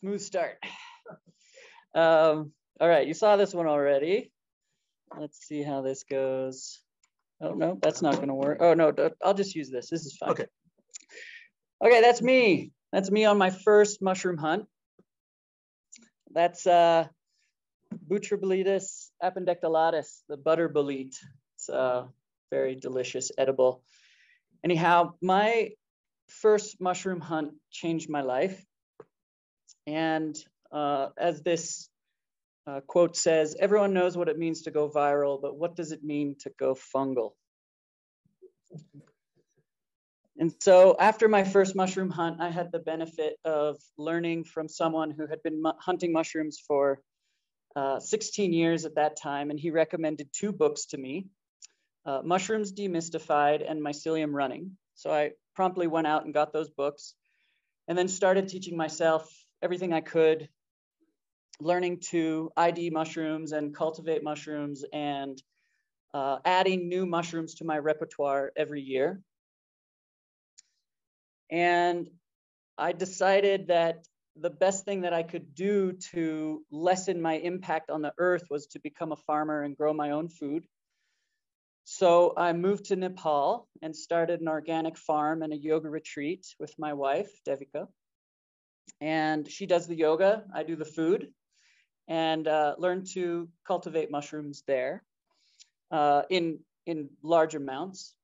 smooth start. Um, all right, you saw this one already. Let's see how this goes. Oh, no, that's not gonna work. Oh, no, I'll just use this. This is fine. Okay. Okay, that's me. That's me on my first mushroom hunt. That's uh, Butyroboletus appendiculatus, the butter bolete. It's uh, very delicious, edible. Anyhow, my first mushroom hunt changed my life. And uh, as this uh, quote says, everyone knows what it means to go viral, but what does it mean to go fungal? And so after my first mushroom hunt, I had the benefit of learning from someone who had been mu hunting mushrooms for uh, 16 years at that time, and he recommended two books to me, uh, Mushrooms Demystified and Mycelium Running. So I promptly went out and got those books and then started teaching myself everything I could, learning to ID mushrooms and cultivate mushrooms and uh, adding new mushrooms to my repertoire every year. And I decided that the best thing that I could do to lessen my impact on the earth was to become a farmer and grow my own food. So I moved to Nepal and started an organic farm and a yoga retreat with my wife, Devika. And she does the yoga, I do the food, and uh, learned to cultivate mushrooms there uh, in, in large amounts.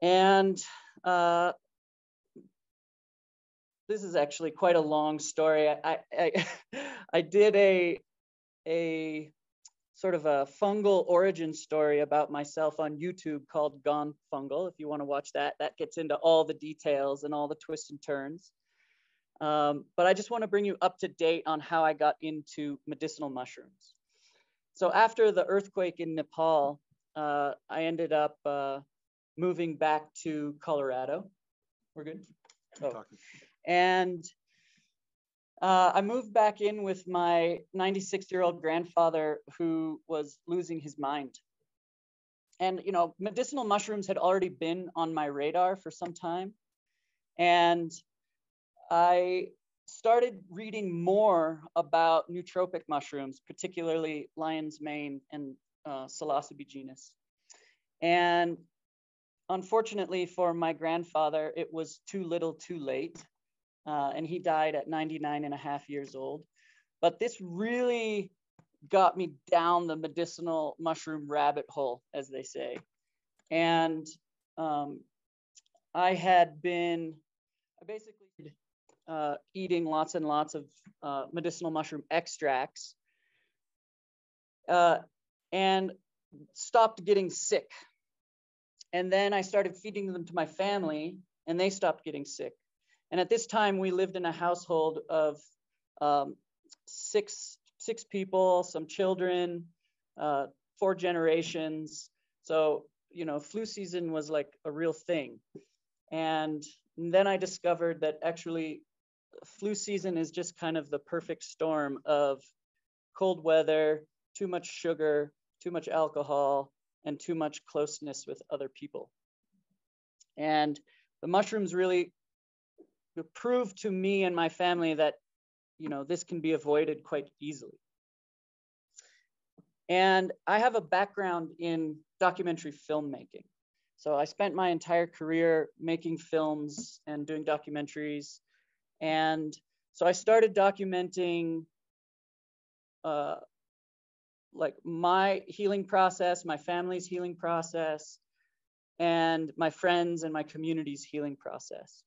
And uh, this is actually quite a long story. I, I, I did a, a sort of a fungal origin story about myself on YouTube called Gone Fungal. If you want to watch that, that gets into all the details and all the twists and turns. Um, but I just want to bring you up to date on how I got into medicinal mushrooms. So after the earthquake in Nepal, uh, I ended up uh, moving back to Colorado. We're good? Oh. And uh, I moved back in with my 96 year old grandfather who was losing his mind. And, you know, medicinal mushrooms had already been on my radar for some time. And I started reading more about nootropic mushrooms, particularly lion's mane and uh, psilocybe genus. And unfortunately for my grandfather, it was too little too late uh, and he died at 99 and a half years old. But this really got me down the medicinal mushroom rabbit hole, as they say. And um, I had been basically uh, eating lots and lots of uh, medicinal mushroom extracts uh, and stopped getting sick. And then I started feeding them to my family, and they stopped getting sick. And at this time, we lived in a household of um, six, six people, some children, uh, four generations. So, you know, flu season was like a real thing. And then I discovered that actually flu season is just kind of the perfect storm of cold weather, too much sugar, too much alcohol, and too much closeness with other people. And the mushrooms really prove to me and my family that you know this can be avoided quite easily. And I have a background in documentary filmmaking. So I spent my entire career making films and doing documentaries. And so I started documenting uh, like my healing process, my family's healing process, and my friends and my community's healing process.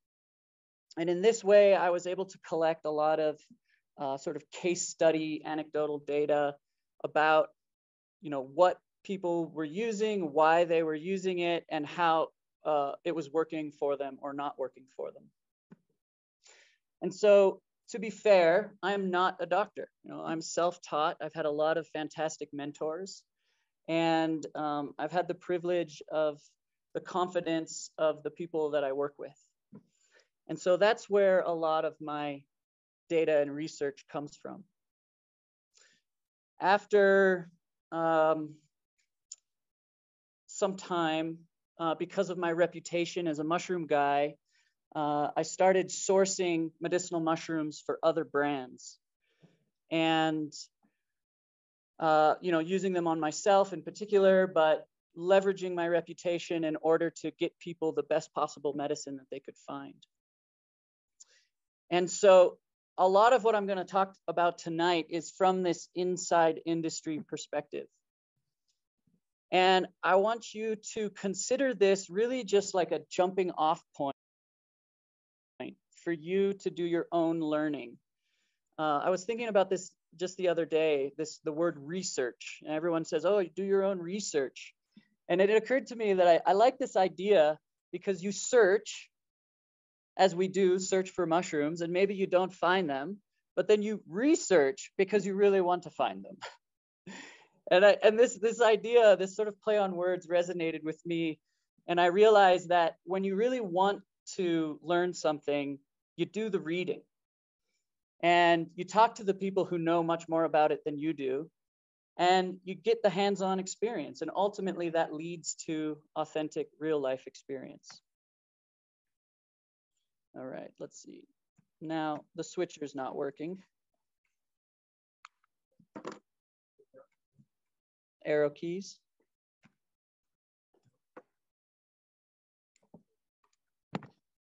And in this way, I was able to collect a lot of uh, sort of case study anecdotal data about, you know, what people were using, why they were using it, and how uh, it was working for them or not working for them. And so, to be fair, I am not a doctor. You know, I'm self-taught. I've had a lot of fantastic mentors, and um, I've had the privilege of the confidence of the people that I work with. And so that's where a lot of my data and research comes from. After um, some time, uh, because of my reputation as a mushroom guy, uh, I started sourcing medicinal mushrooms for other brands. And uh, you know, using them on myself in particular, but leveraging my reputation in order to get people the best possible medicine that they could find. And so a lot of what I'm going to talk about tonight is from this inside industry perspective. And I want you to consider this really just like a jumping off point for you to do your own learning. Uh, I was thinking about this just the other day, this the word research. And everyone says, oh, do your own research. And it occurred to me that I, I like this idea because you search, as we do, search for mushrooms, and maybe you don't find them, but then you research because you really want to find them. and I, and this this idea, this sort of play on words resonated with me. And I realized that when you really want to learn something, you do the reading. And you talk to the people who know much more about it than you do. And you get the hands-on experience. And ultimately that leads to authentic real life experience. All right let's see. Now the switcher's not working. Arrow keys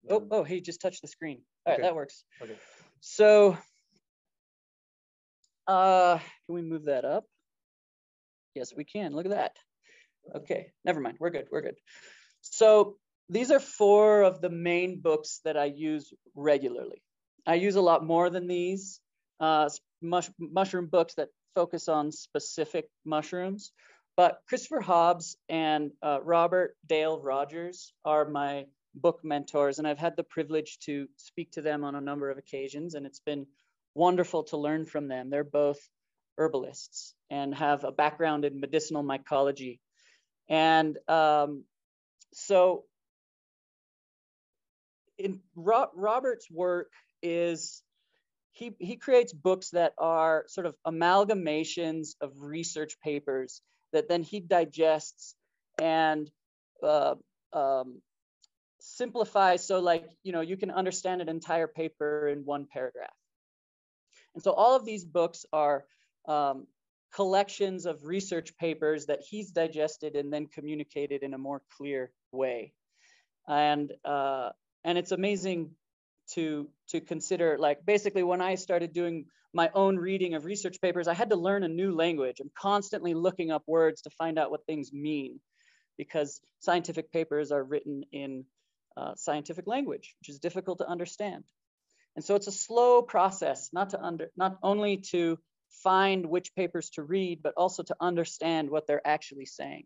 oh oh hey just touch the screen all right okay. that works okay so uh can we move that up Yes, we can. Look at that. Okay, never mind. We're good. We're good. So these are four of the main books that I use regularly. I use a lot more than these uh, mush mushroom books that focus on specific mushrooms. But Christopher Hobbs and uh, Robert Dale Rogers are my book mentors, and I've had the privilege to speak to them on a number of occasions, and it's been wonderful to learn from them. They're both herbalists and have a background in medicinal mycology. And um, so in Ro Robert's work is he, he creates books that are sort of amalgamations of research papers that then he digests and uh, um, simplifies so like you know you can understand an entire paper in one paragraph and so all of these books are um, collections of research papers that he's digested and then communicated in a more clear way. And uh, and it's amazing to to consider like basically when I started doing my own reading of research papers, I had to learn a new language. I'm constantly looking up words to find out what things mean because scientific papers are written in uh, scientific language, which is difficult to understand. And so it's a slow process, not to under, not only to find which papers to read, but also to understand what they're actually saying.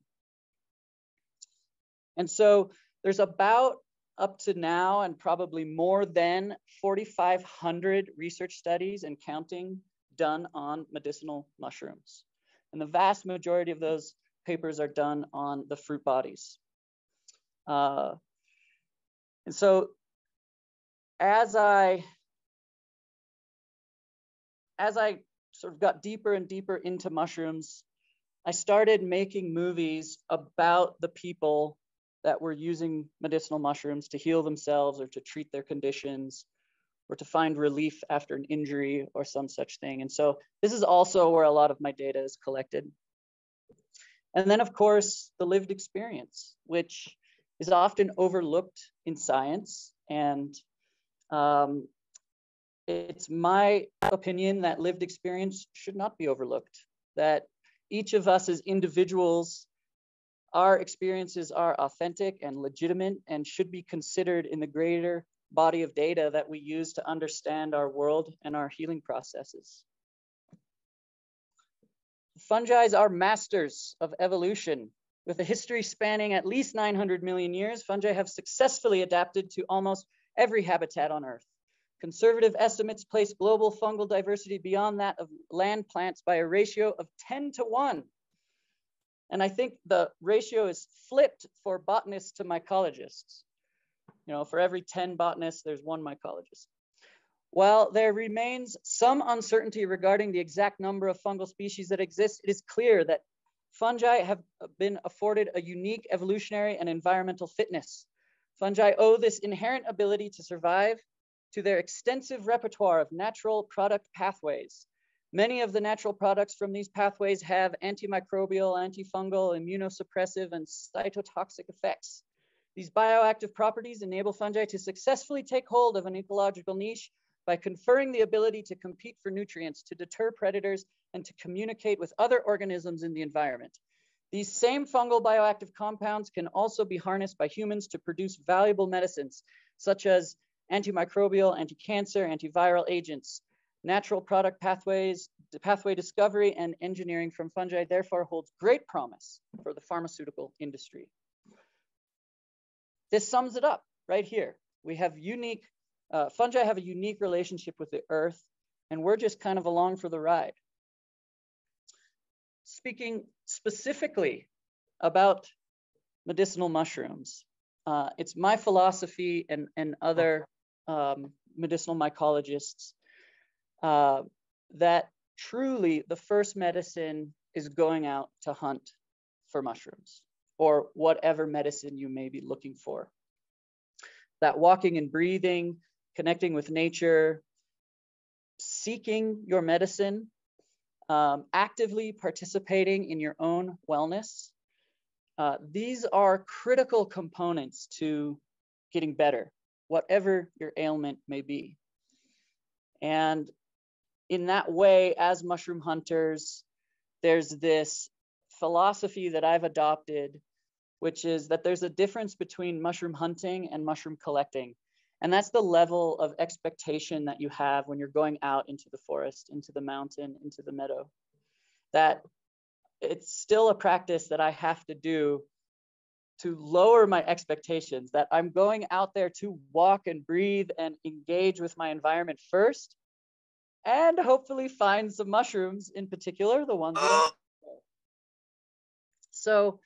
And so there's about up to now and probably more than 4,500 research studies and counting done on medicinal mushrooms. And the vast majority of those papers are done on the fruit bodies. Uh, and so as I as I sort of got deeper and deeper into mushrooms, I started making movies about the people that were using medicinal mushrooms to heal themselves or to treat their conditions or to find relief after an injury or some such thing. And so this is also where a lot of my data is collected. And then, of course, the lived experience, which is often overlooked in science and um, it's my opinion that lived experience should not be overlooked, that each of us as individuals, our experiences are authentic and legitimate and should be considered in the greater body of data that we use to understand our world and our healing processes. Fungi are masters of evolution. With a history spanning at least 900 million years, fungi have successfully adapted to almost every habitat on Earth. Conservative estimates place global fungal diversity beyond that of land plants by a ratio of 10 to 1. And I think the ratio is flipped for botanists to mycologists. You know, for every 10 botanists, there's one mycologist. While there remains some uncertainty regarding the exact number of fungal species that exist, it is clear that fungi have been afforded a unique evolutionary and environmental fitness Fungi owe this inherent ability to survive to their extensive repertoire of natural product pathways. Many of the natural products from these pathways have antimicrobial, antifungal, immunosuppressive, and cytotoxic effects. These bioactive properties enable fungi to successfully take hold of an ecological niche by conferring the ability to compete for nutrients, to deter predators, and to communicate with other organisms in the environment. These same fungal bioactive compounds can also be harnessed by humans to produce valuable medicines, such as antimicrobial, anti-cancer, antiviral agents. Natural product pathways, pathway discovery and engineering from fungi therefore holds great promise for the pharmaceutical industry. This sums it up right here. We have unique, uh, fungi have a unique relationship with the earth and we're just kind of along for the ride. Speaking specifically about medicinal mushrooms, uh, it's my philosophy and, and other um, medicinal mycologists uh, that truly the first medicine is going out to hunt for mushrooms or whatever medicine you may be looking for. That walking and breathing, connecting with nature, seeking your medicine, um, actively participating in your own wellness. Uh, these are critical components to getting better whatever your ailment may be. And in that way, as mushroom hunters, there's this philosophy that I've adopted, which is that there's a difference between mushroom hunting and mushroom collecting. And that's the level of expectation that you have when you're going out into the forest, into the mountain, into the meadow. That it's still a practice that I have to do to lower my expectations that I'm going out there to walk and breathe and engage with my environment first, and hopefully find some mushrooms in particular, the ones. Ah. so,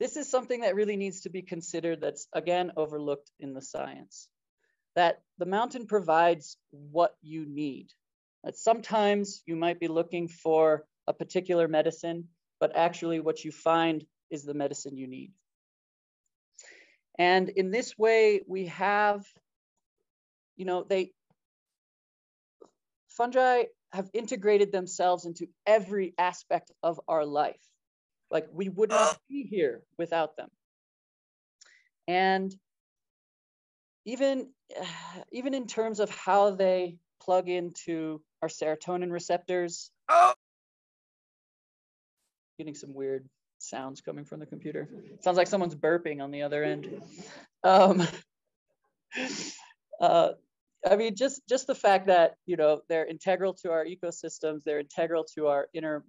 this is something that really needs to be considered that's again overlooked in the science. That the mountain provides what you need. That sometimes you might be looking for a particular medicine, but actually what you find is the medicine you need. And in this way, we have, you know, they, fungi have integrated themselves into every aspect of our life. Like we would not ah. be here without them. And even, even in terms of how they plug into our serotonin receptors, Oh! getting some weird sounds coming from the computer. Sounds like someone's burping on the other end. Um, uh, I mean, just just the fact that you know they're integral to our ecosystems, they're integral to our inner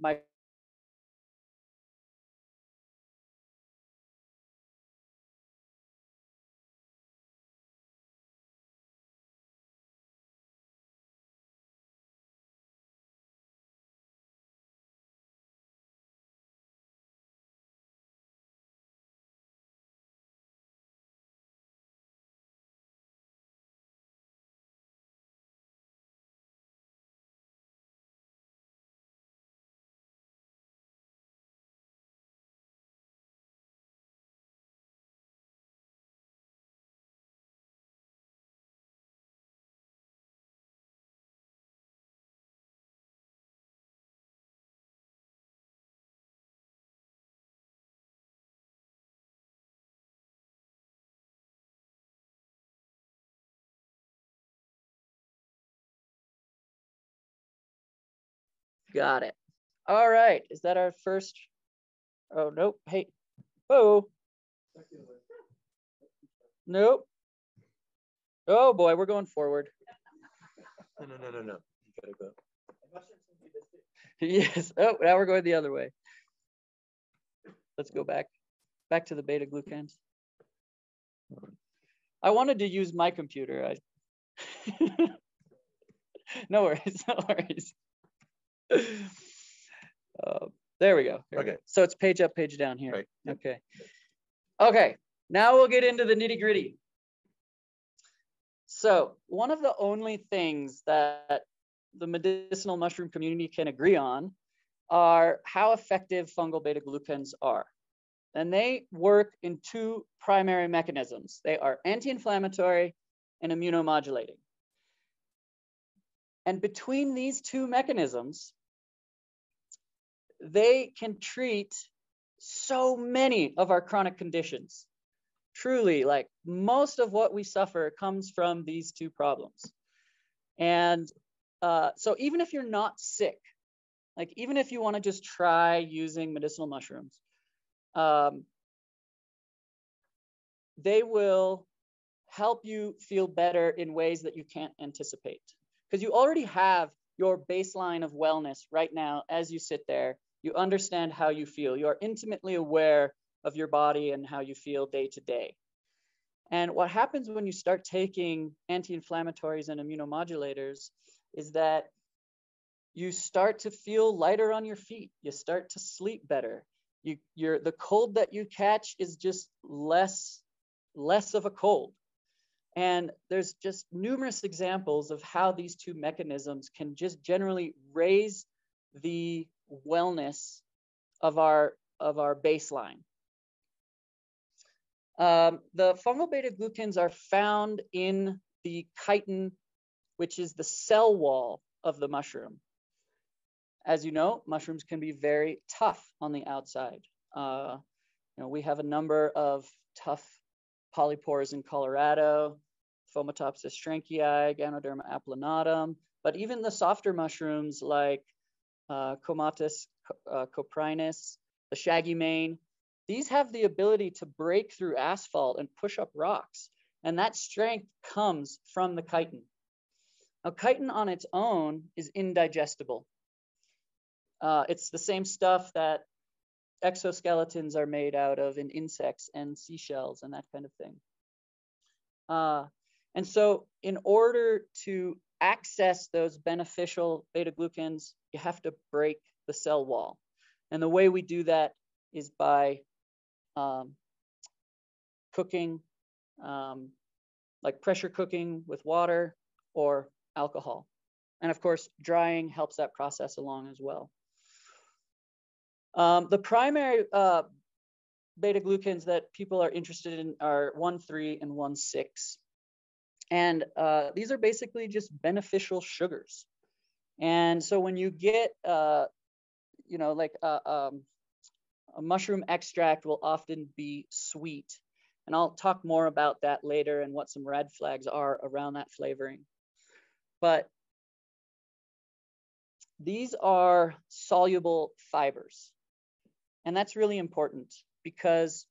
Got it. All right. Is that our first? Oh, nope. Hey. Whoa. Nope. Oh boy, we're going forward. No, no, no, no, no. You gotta go. yes. Oh, now we're going the other way. Let's go back, back to the beta glucans. I wanted to use my computer. I... no worries, no worries. Uh, there we go. Here Okay. So it's page up, page down here. Right. Okay. Okay. Now we'll get into the nitty gritty. So one of the only things that the medicinal mushroom community can agree on are how effective fungal beta glucans are. and they work in two primary mechanisms. They are anti-inflammatory and immunomodulating. And between these two mechanisms, they can treat so many of our chronic conditions. Truly, like most of what we suffer comes from these two problems. And uh, so even if you're not sick, like even if you want to just try using medicinal mushrooms, um, they will help you feel better in ways that you can't anticipate because you already have your baseline of wellness right now as you sit there you understand how you feel. You are intimately aware of your body and how you feel day to day. And what happens when you start taking anti-inflammatories and immunomodulators is that you start to feel lighter on your feet. You start to sleep better. You you're the cold that you catch is just less less of a cold. And there's just numerous examples of how these two mechanisms can just generally raise the wellness of our of our baseline um, the fungal beta glucans are found in the chitin which is the cell wall of the mushroom as you know, mushrooms can be very tough on the outside. Uh, you know, we have a number of tough polypores in Colorado, Fomitopsis schrenkii, Ganoderma applanatum, but even the softer mushrooms like uh, Comatus uh, coprinus, the shaggy mane, these have the ability to break through asphalt and push up rocks. And that strength comes from the chitin. Now, chitin on its own is indigestible. Uh, it's the same stuff that exoskeletons are made out of in insects and seashells and that kind of thing. Uh, and so in order to access those beneficial beta glucans, you have to break the cell wall. And the way we do that is by um, cooking, um, like pressure cooking with water or alcohol. And of course, drying helps that process along as well. Um, the primary uh, beta glucans that people are interested in are 1,3 and 1,6. And uh, these are basically just beneficial sugars. And so when you get, uh, you know, like a, uh, um, a mushroom extract will often be sweet. And I'll talk more about that later and what some red flags are around that flavoring. But these are soluble fibers. And that's really important because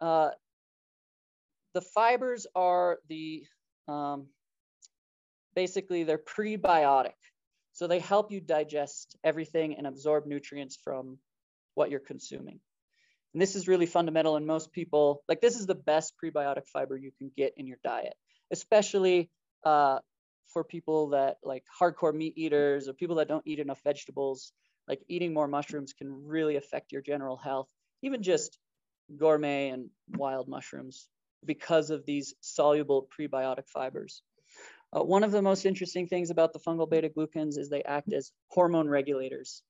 uh, the fibers are the, um, basically they're prebiotic. So they help you digest everything and absorb nutrients from what you're consuming. And this is really fundamental and most people, like this is the best prebiotic fiber you can get in your diet, especially uh, for people that like hardcore meat eaters or people that don't eat enough vegetables like eating more mushrooms can really affect your general health, even just gourmet and wild mushrooms because of these soluble prebiotic fibers. Uh, one of the most interesting things about the fungal beta glucans is they act as hormone regulators,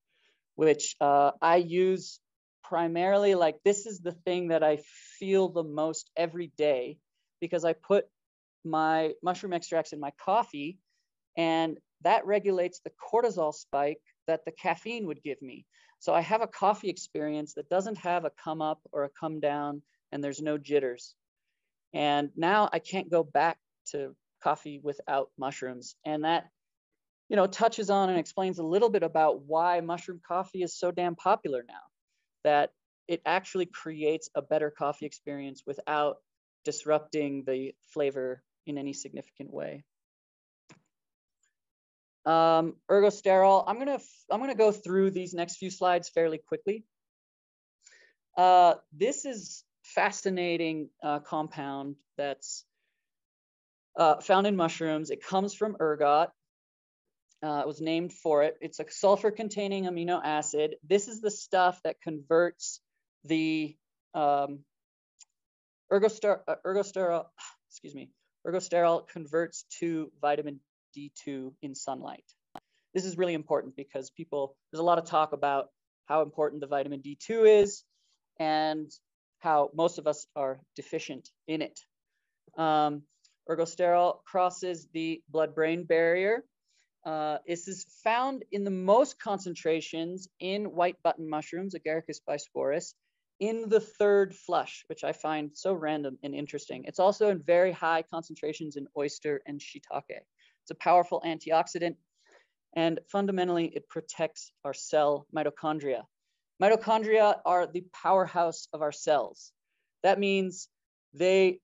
which uh, I use primarily like this is the thing that I feel the most every day because I put my mushroom extracts in my coffee and that regulates the cortisol spike that the caffeine would give me. So I have a coffee experience that doesn't have a come up or a come down, and there's no jitters. And now I can't go back to coffee without mushrooms. And that, you know, touches on and explains a little bit about why mushroom coffee is so damn popular now. That it actually creates a better coffee experience without disrupting the flavor in any significant way. Um, ergosterol, I'm gonna, I'm gonna go through these next few slides fairly quickly. Uh, this is fascinating uh, compound that's uh, found in mushrooms. It comes from ergot. Uh, it was named for it. It's a sulfur-containing amino acid. This is the stuff that converts the um, ergoster, uh, ergosterol, excuse me, ergosterol converts to vitamin D2 in sunlight. This is really important because people, there's a lot of talk about how important the vitamin D2 is and how most of us are deficient in it. Um, ergosterol crosses the blood-brain barrier. Uh, this is found in the most concentrations in white button mushrooms, Agaricus bisporus, in the third flush, which I find so random and interesting. It's also in very high concentrations in oyster and shiitake. It's a powerful antioxidant, and fundamentally, it protects our cell mitochondria. Mitochondria are the powerhouse of our cells. That means they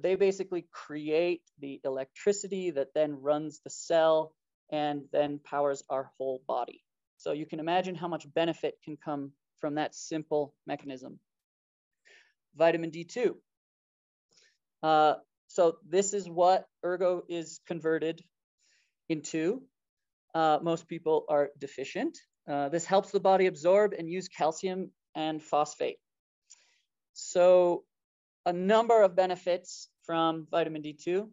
they basically create the electricity that then runs the cell and then powers our whole body. So you can imagine how much benefit can come from that simple mechanism. Vitamin D2. Uh, so this is what ergo is converted into. Uh, most people are deficient. Uh, this helps the body absorb and use calcium and phosphate. So a number of benefits from vitamin D2.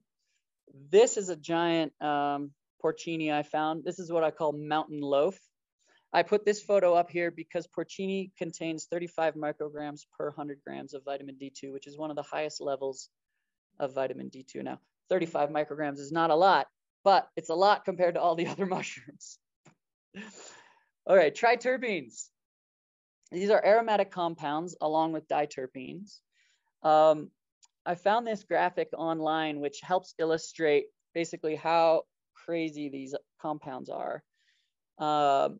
This is a giant um, porcini I found. This is what I call mountain loaf. I put this photo up here because porcini contains 35 micrograms per 100 grams of vitamin D2, which is one of the highest levels of vitamin D2. Now, 35 micrograms is not a lot, but it's a lot compared to all the other mushrooms. All right, triterpenes. These are aromatic compounds along with diterpenes. Um, I found this graphic online, which helps illustrate basically how crazy these compounds are. Um,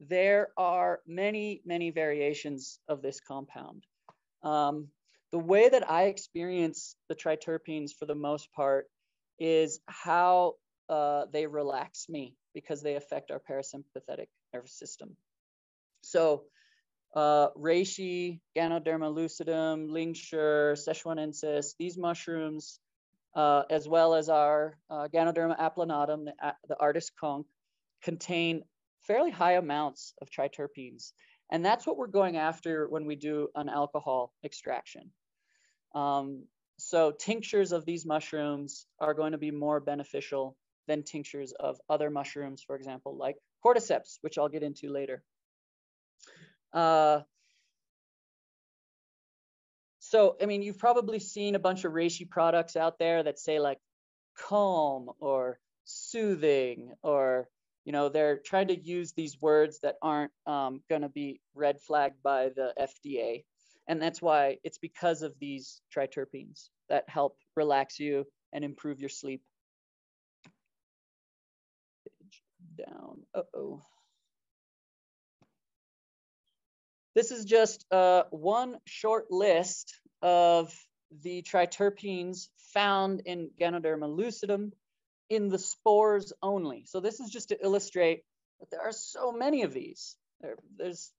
there are many, many variations of this compound. Um, the way that I experience the triterpenes for the most part is how uh, they relax me because they affect our parasympathetic nervous system. So uh, reishi, Ganoderma lucidum, lingzhi, szechuanensis, these mushrooms, uh, as well as our uh, Ganoderma applanatum, the, the artist conch, contain fairly high amounts of triterpenes. And that's what we're going after when we do an alcohol extraction. Um, so tinctures of these mushrooms are going to be more beneficial than tinctures of other mushrooms, for example, like cordyceps, which I'll get into later. Uh, so, I mean, you've probably seen a bunch of reishi products out there that say like calm or soothing or you know they're trying to use these words that aren't um, going to be red flagged by the fda and that's why it's because of these triterpenes that help relax you and improve your sleep down uh-oh this is just uh, one short list of the triterpenes found in Ganoderma lucidum in the spores only. So this is just to illustrate that there are so many of these. There, there's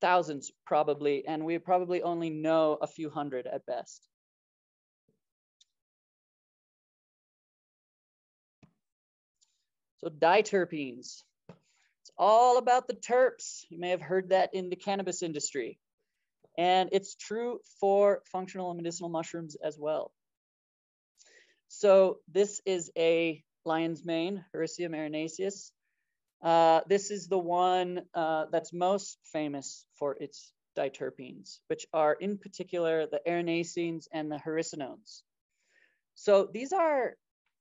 thousands probably, and we probably only know a few hundred at best. So diterpenes. It's all about the terps. You may have heard that in the cannabis industry. And it's true for functional and medicinal mushrooms as well. So this is a lion's mane, Hericium erinaceus. Uh, this is the one uh, that's most famous for its diterpenes, which are in particular the erinacines and the hericenones. So these are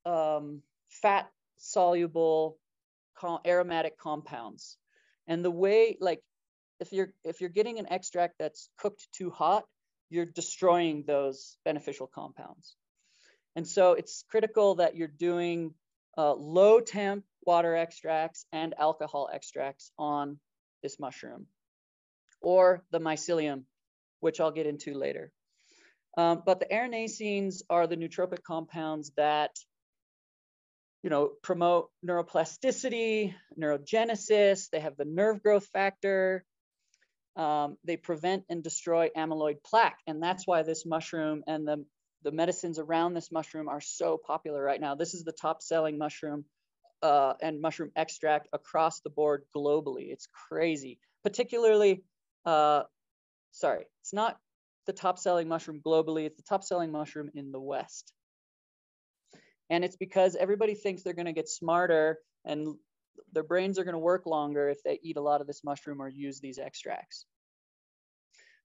um, fat soluble aromatic compounds. And the way, like, if you're if you're getting an extract that's cooked too hot, you're destroying those beneficial compounds. And so it's critical that you're doing uh, low temp water extracts and alcohol extracts on this mushroom or the mycelium, which I'll get into later. Um, but the erinacines are the nootropic compounds that you know, promote neuroplasticity, neurogenesis. They have the nerve growth factor. Um, they prevent and destroy amyloid plaque. And that's why this mushroom and the the medicines around this mushroom are so popular right now. This is the top selling mushroom uh, and mushroom extract across the board globally. It's crazy, particularly, uh, sorry, it's not the top selling mushroom globally, it's the top selling mushroom in the West. And it's because everybody thinks they're going to get smarter and their brains are going to work longer if they eat a lot of this mushroom or use these extracts.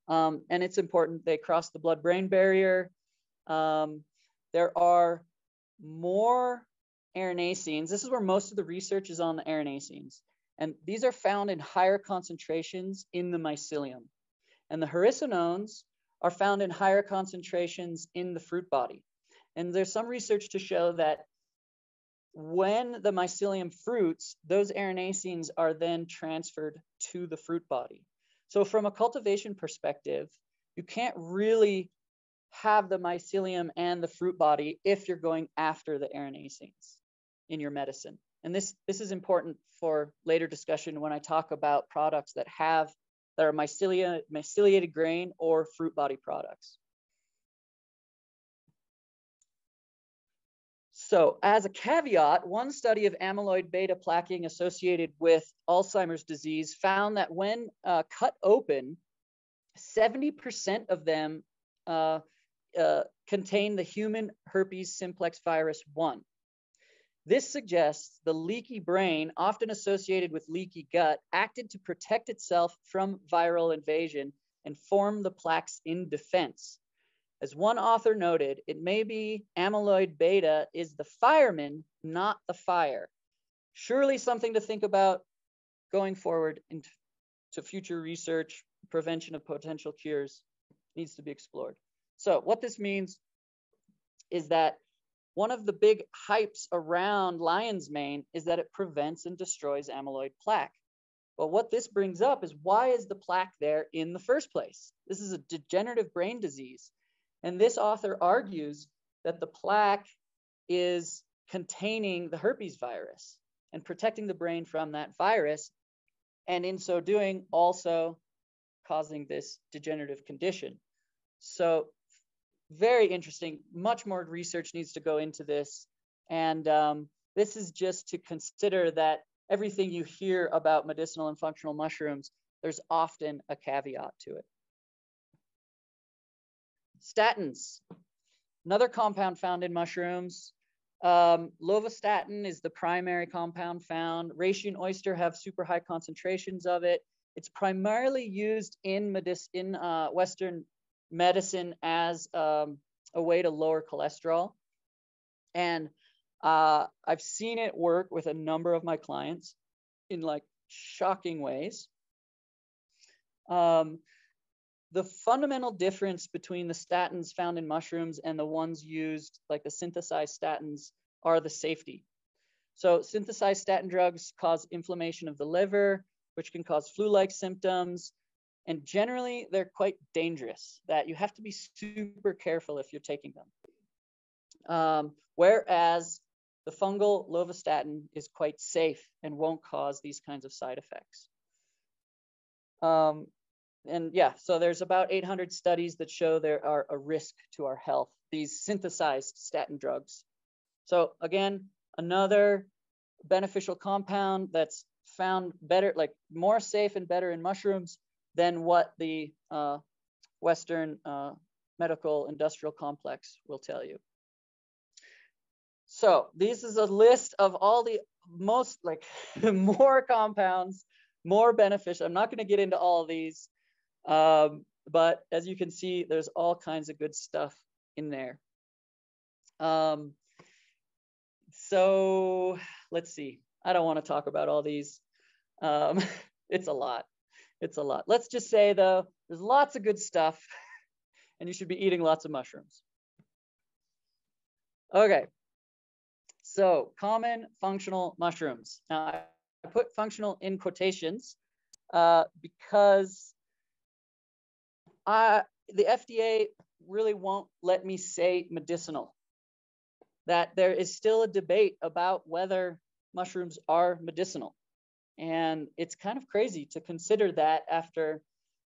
Um, and it's important they cross the blood-brain barrier. Um, there are more erinacines. This is where most of the research is on the erinacines. And these are found in higher concentrations in the mycelium. And the hericenones are found in higher concentrations in the fruit body. And there's some research to show that when the mycelium fruits, those erinacines are then transferred to the fruit body. So from a cultivation perspective, you can't really have the mycelium and the fruit body if you're going after the erinacines in your medicine. And this, this is important for later discussion when I talk about products that have that are mycelia, myceliated grain or fruit body products. So as a caveat, one study of amyloid beta plaquing associated with Alzheimer's disease found that when uh, cut open, 70% of them uh, uh, contain the human herpes simplex virus 1. This suggests the leaky brain, often associated with leaky gut, acted to protect itself from viral invasion and form the plaques in defense. As one author noted, it may be amyloid beta is the fireman, not the fire. Surely something to think about going forward into future research, prevention of potential cures needs to be explored. So what this means is that one of the big hypes around lion's mane is that it prevents and destroys amyloid plaque. But what this brings up is why is the plaque there in the first place? This is a degenerative brain disease. And this author argues that the plaque is containing the herpes virus and protecting the brain from that virus. And in so doing, also causing this degenerative condition. So very interesting. Much more research needs to go into this. And um, this is just to consider that everything you hear about medicinal and functional mushrooms, there's often a caveat to it. Statins, another compound found in mushrooms. Um, lovastatin is the primary compound found. Reishi and oyster have super high concentrations of it. It's primarily used in, medic- in uh, Western medicine as um, a way to lower cholesterol. And uh, I've seen it work with a number of my clients in like shocking ways. Um, the fundamental difference between the statins found in mushrooms and the ones used, like the synthesized statins, are the safety. So, synthesized statin drugs cause inflammation of the liver, which can cause flu like symptoms. And generally, they're quite dangerous, that you have to be super careful if you're taking them. Um, whereas the fungal lovastatin is quite safe and won't cause these kinds of side effects. Um, and yeah, so there's about 800 studies that show there are a risk to our health, these synthesized statin drugs. So again, another beneficial compound that's found better, like more safe and better in mushrooms than what the uh, Western uh, medical industrial complex will tell you. So this is a list of all the most like more compounds, more beneficial. I'm not going to get into all of these, um, but as you can see, there's all kinds of good stuff in there. Um, so let's see. I don't want to talk about all these. Um, it's a lot. It's a lot. Let's just say though, there's lots of good stuff and you should be eating lots of mushrooms. Okay, so common functional mushrooms. Now I put functional in quotations uh, because I, the FDA really won't let me say medicinal. That there is still a debate about whether mushrooms are medicinal. And it's kind of crazy to consider that after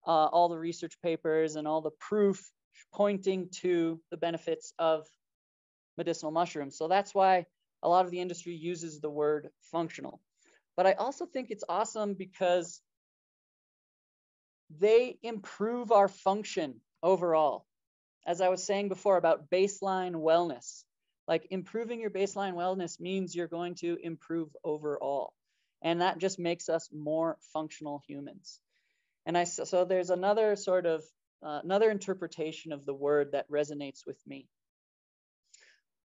uh, all the research papers and all the proof pointing to the benefits of medicinal mushrooms. So that's why a lot of the industry uses the word functional. But I also think it's awesome because they improve our function overall. As I was saying before about baseline wellness, like improving your baseline wellness means you're going to improve overall. And that just makes us more functional humans. And I so there's another sort of uh, another interpretation of the word that resonates with me.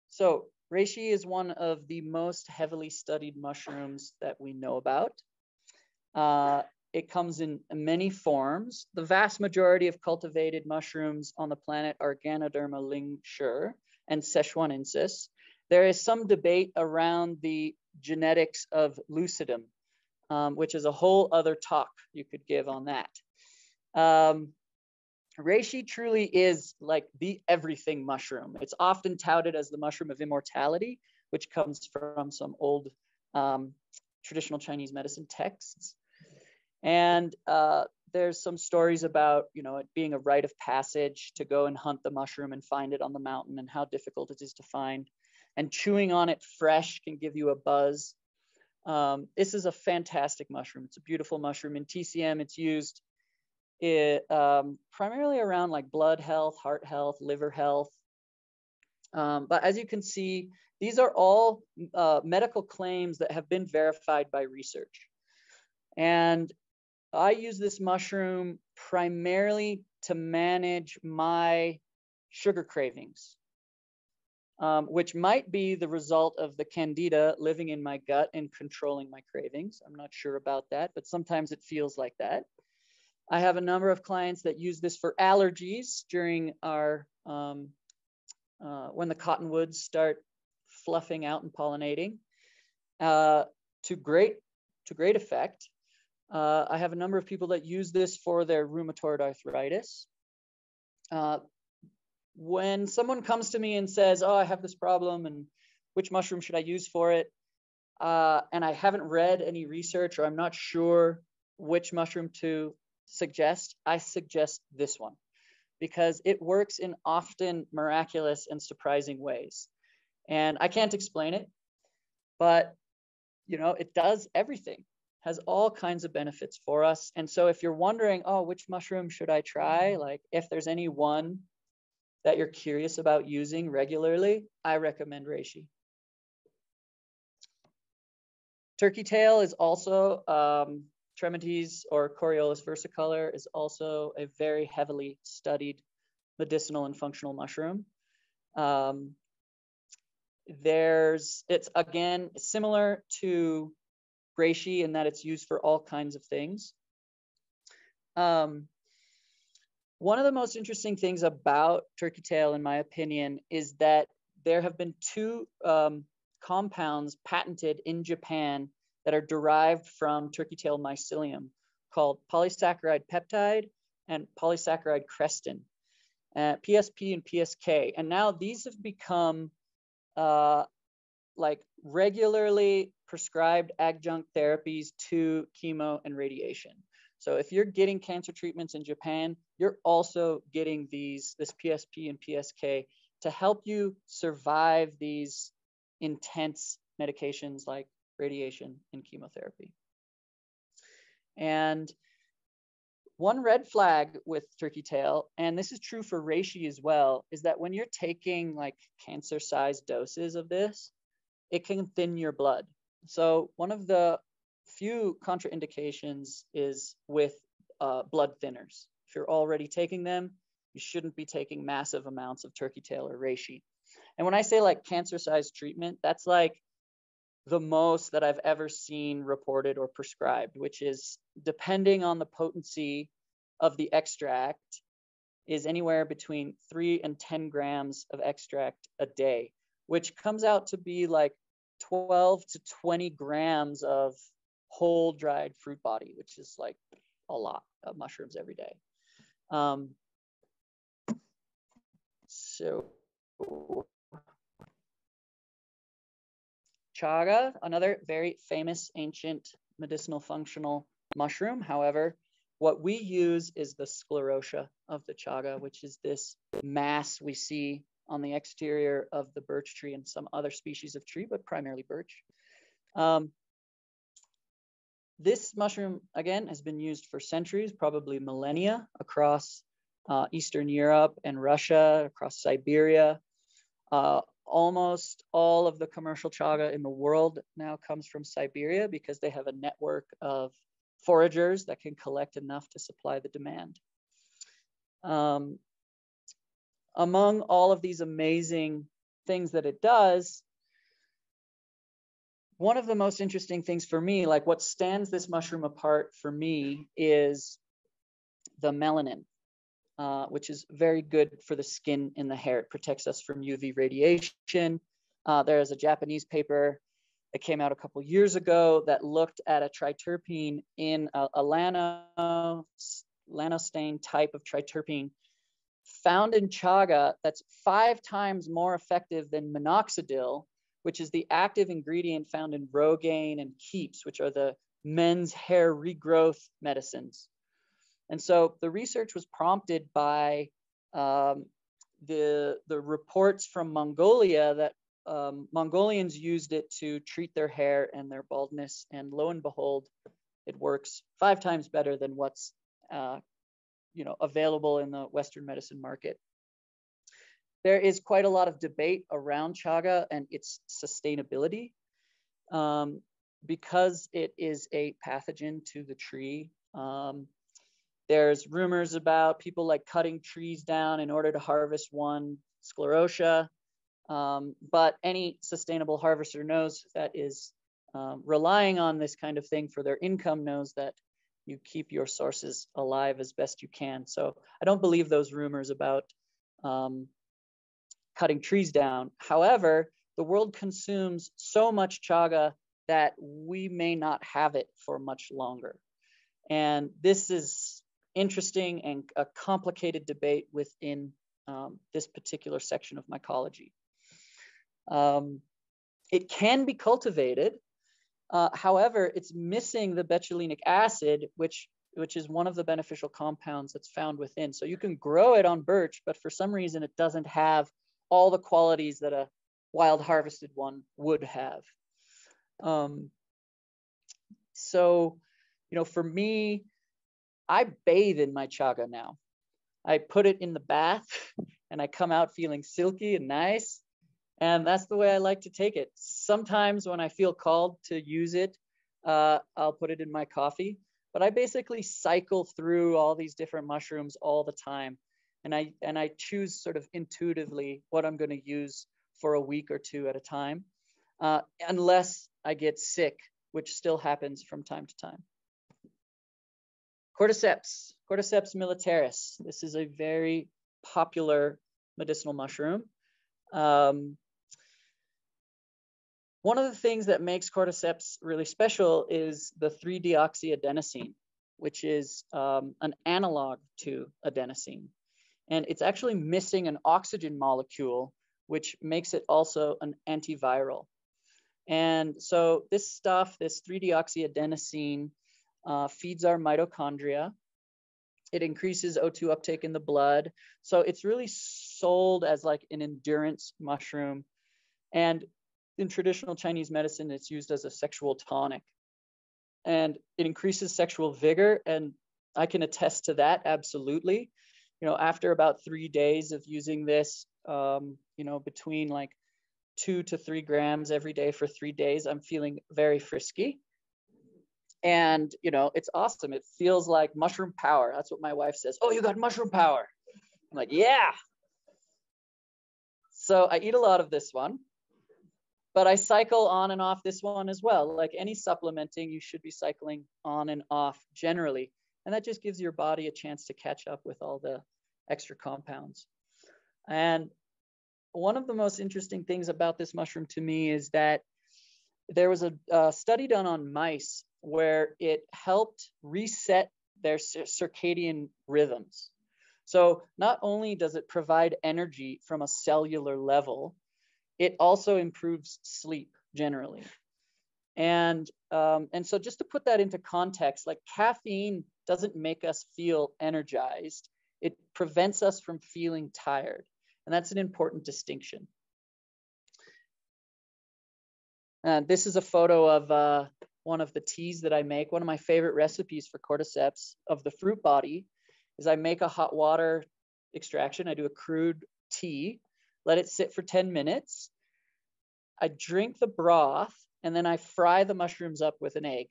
So reishi is one of the most heavily studied mushrooms that we know about. Uh, it comes in many forms. The vast majority of cultivated mushrooms on the planet are Ganoderma lingzhi and Szechuanensis. There is some debate around the genetics of lucidum, um, which is a whole other talk you could give on that. Um, reishi truly is like the everything mushroom. It's often touted as the mushroom of immortality, which comes from some old um, traditional Chinese medicine texts. And uh, there's some stories about, you know, it being a rite of passage to go and hunt the mushroom and find it on the mountain and how difficult it is to find. And chewing on it fresh can give you a buzz. Um, this is a fantastic mushroom. It's a beautiful mushroom. In TCM, it's used it, um, primarily around like blood health, heart health, liver health. Um, but as you can see, these are all uh, medical claims that have been verified by research. And I use this mushroom primarily to manage my sugar cravings, um, which might be the result of the candida living in my gut and controlling my cravings. I'm not sure about that, but sometimes it feels like that. I have a number of clients that use this for allergies during our, um, uh, when the cottonwoods start fluffing out and pollinating uh, to great, to great effect. Uh, I have a number of people that use this for their rheumatoid arthritis. Uh, when someone comes to me and says, "Oh, I have this problem, and which mushroom should I use for it?" Uh, and I haven't read any research, or I'm not sure which mushroom to suggest, I suggest this one because it works in often miraculous and surprising ways. And I can't explain it, but you know, it does everything has all kinds of benefits for us. And so if you're wondering, oh, which mushroom should I try? Mm-hmm. Like if there's any one that you're curious about using regularly, I recommend reishi. Turkey tail is also, um, Trametes or Coriolus versicolor is also a very heavily studied medicinal and functional mushroom. Um, there's, it's again, similar to reishi in that it's used for all kinds of things. Um, one of the most interesting things about turkey tail, in my opinion, is that there have been two um, compounds patented in Japan that are derived from turkey tail mycelium called polysaccharide peptide and polysaccharide krestin, uh, PSP and PSK. And now these have become uh, like regularly prescribed adjunct therapies to chemo and radiation. So if you're getting cancer treatments in Japan, you're also getting these this PSP and PSK to help you survive these intense medications like radiation and chemotherapy. And one red flag with turkey tail, and this is true for reishi as well, is that when you're taking like cancer sized doses of this, it can thin your blood. So one of the few contraindications is with uh, blood thinners. If you're already taking them, you shouldn't be taking massive amounts of turkey tail or reishi. And when I say like cancer sized treatment, that's like the most that I've ever seen reported or prescribed, which is depending on the potency of the extract, is anywhere between three and 10 grams of extract a day, which comes out to be like 12 to 20 grams of whole dried fruit body, which is like a lot of mushrooms every day. Um, so chaga, another very famous ancient medicinal functional mushroom. However, what we use is the sclerotia of the chaga, which is this mass we see on the exterior of the birch tree and some other species of tree, but primarily birch. Um, this mushroom, again, has been used for centuries, probably millennia, across uh, Eastern Europe and Russia, across Siberia, uh, almost all of the commercial chaga in the world now comes from Siberia because they have a network of foragers that can collect enough to supply the demand. Um, among all of these amazing things that it does, one of the most interesting things for me, like what stands this mushroom apart for me, is the melanin, uh, which is very good for the skin and the hair. It protects us from UV radiation. Uh, there is a Japanese paper that came out a couple years ago that looked at a triterpene in a, a lano, lanostane type of triterpene found in chaga that's five times more effective than minoxidil, which is the active ingredient found in Rogaine and Keeps, which are the men's hair regrowth medicines. And so the research was prompted by um, the, the reports from Mongolia that um, Mongolians used it to treat their hair and their baldness. And lo and behold, it works five times better than what's uh, you know, available in the Western medicine market. There is quite a lot of debate around chaga and its sustainability. Um, because it is a pathogen to the tree, um, there's rumors about people like cutting trees down in order to harvest one sclerotia. Um, but any sustainable harvester knows that is um, relying on this kind of thing for their income knows that you keep your sources alive as best you can. So I don't believe those rumors about um, cutting trees down. However, the world consumes so much chaga that we may not have it for much longer. And this is interesting and a complicated debate within um, this particular section of mycology. Um, it can be cultivated uh, however, it's missing the betulinic acid, which which is one of the beneficial compounds that's found within. So you can grow it on birch, but for some reason it doesn't have all the qualities that a wild harvested one would have. Um, so, you know, for me, I bathe in my chaga now. I put it in the bath and I come out feeling silky and nice. And that's the way I like to take it. Sometimes when I feel called to use it, uh, I'll put it in my coffee. But I basically cycle through all these different mushrooms all the time. And I, and I choose sort of intuitively what I'm going to use for a week or two at a time, uh, unless I get sick, which still happens from time to time. Cordyceps, Cordyceps militaris. This is a very popular medicinal mushroom. Um, one of the things that makes cordyceps really special is the 3-deoxyadenosine, which is um, an analog to adenosine. And it's actually missing an oxygen molecule, which makes it also an antiviral. And so this stuff, this 3-deoxyadenosine, uh, feeds our mitochondria. It increases O2 uptake in the blood. So it's really sold as like an endurance mushroom. And in traditional Chinese medicine, it's used as a sexual tonic. And it increases sexual vigor. And I can attest to that absolutely. You know, after about three days of using this, um, you know, between like two to three grams every day for three days, I'm feeling very frisky. And, you know, it's awesome. It feels like mushroom power. That's what my wife says. Oh, you got mushroom power. I'm like, yeah. So I eat a lot of this one but I cycle on and off this one as well. Like any supplementing, you should be cycling on and off generally. And that just gives your body a chance to catch up with all the extra compounds. And one of the most interesting things about this mushroom to me is that there was a, a study done on mice where it helped reset their circadian rhythms. So not only does it provide energy from a cellular level, it also improves sleep generally. And um, and so just to put that into context, like caffeine doesn't make us feel energized. It prevents us from feeling tired. And that's an important distinction. And this is a photo of uh, one of the teas that I make. One of my favorite recipes for cordyceps of the fruit body is I make a hot water extraction. I do a crude tea let it sit for 10 minutes. I drink the broth and then I fry the mushrooms up with an egg.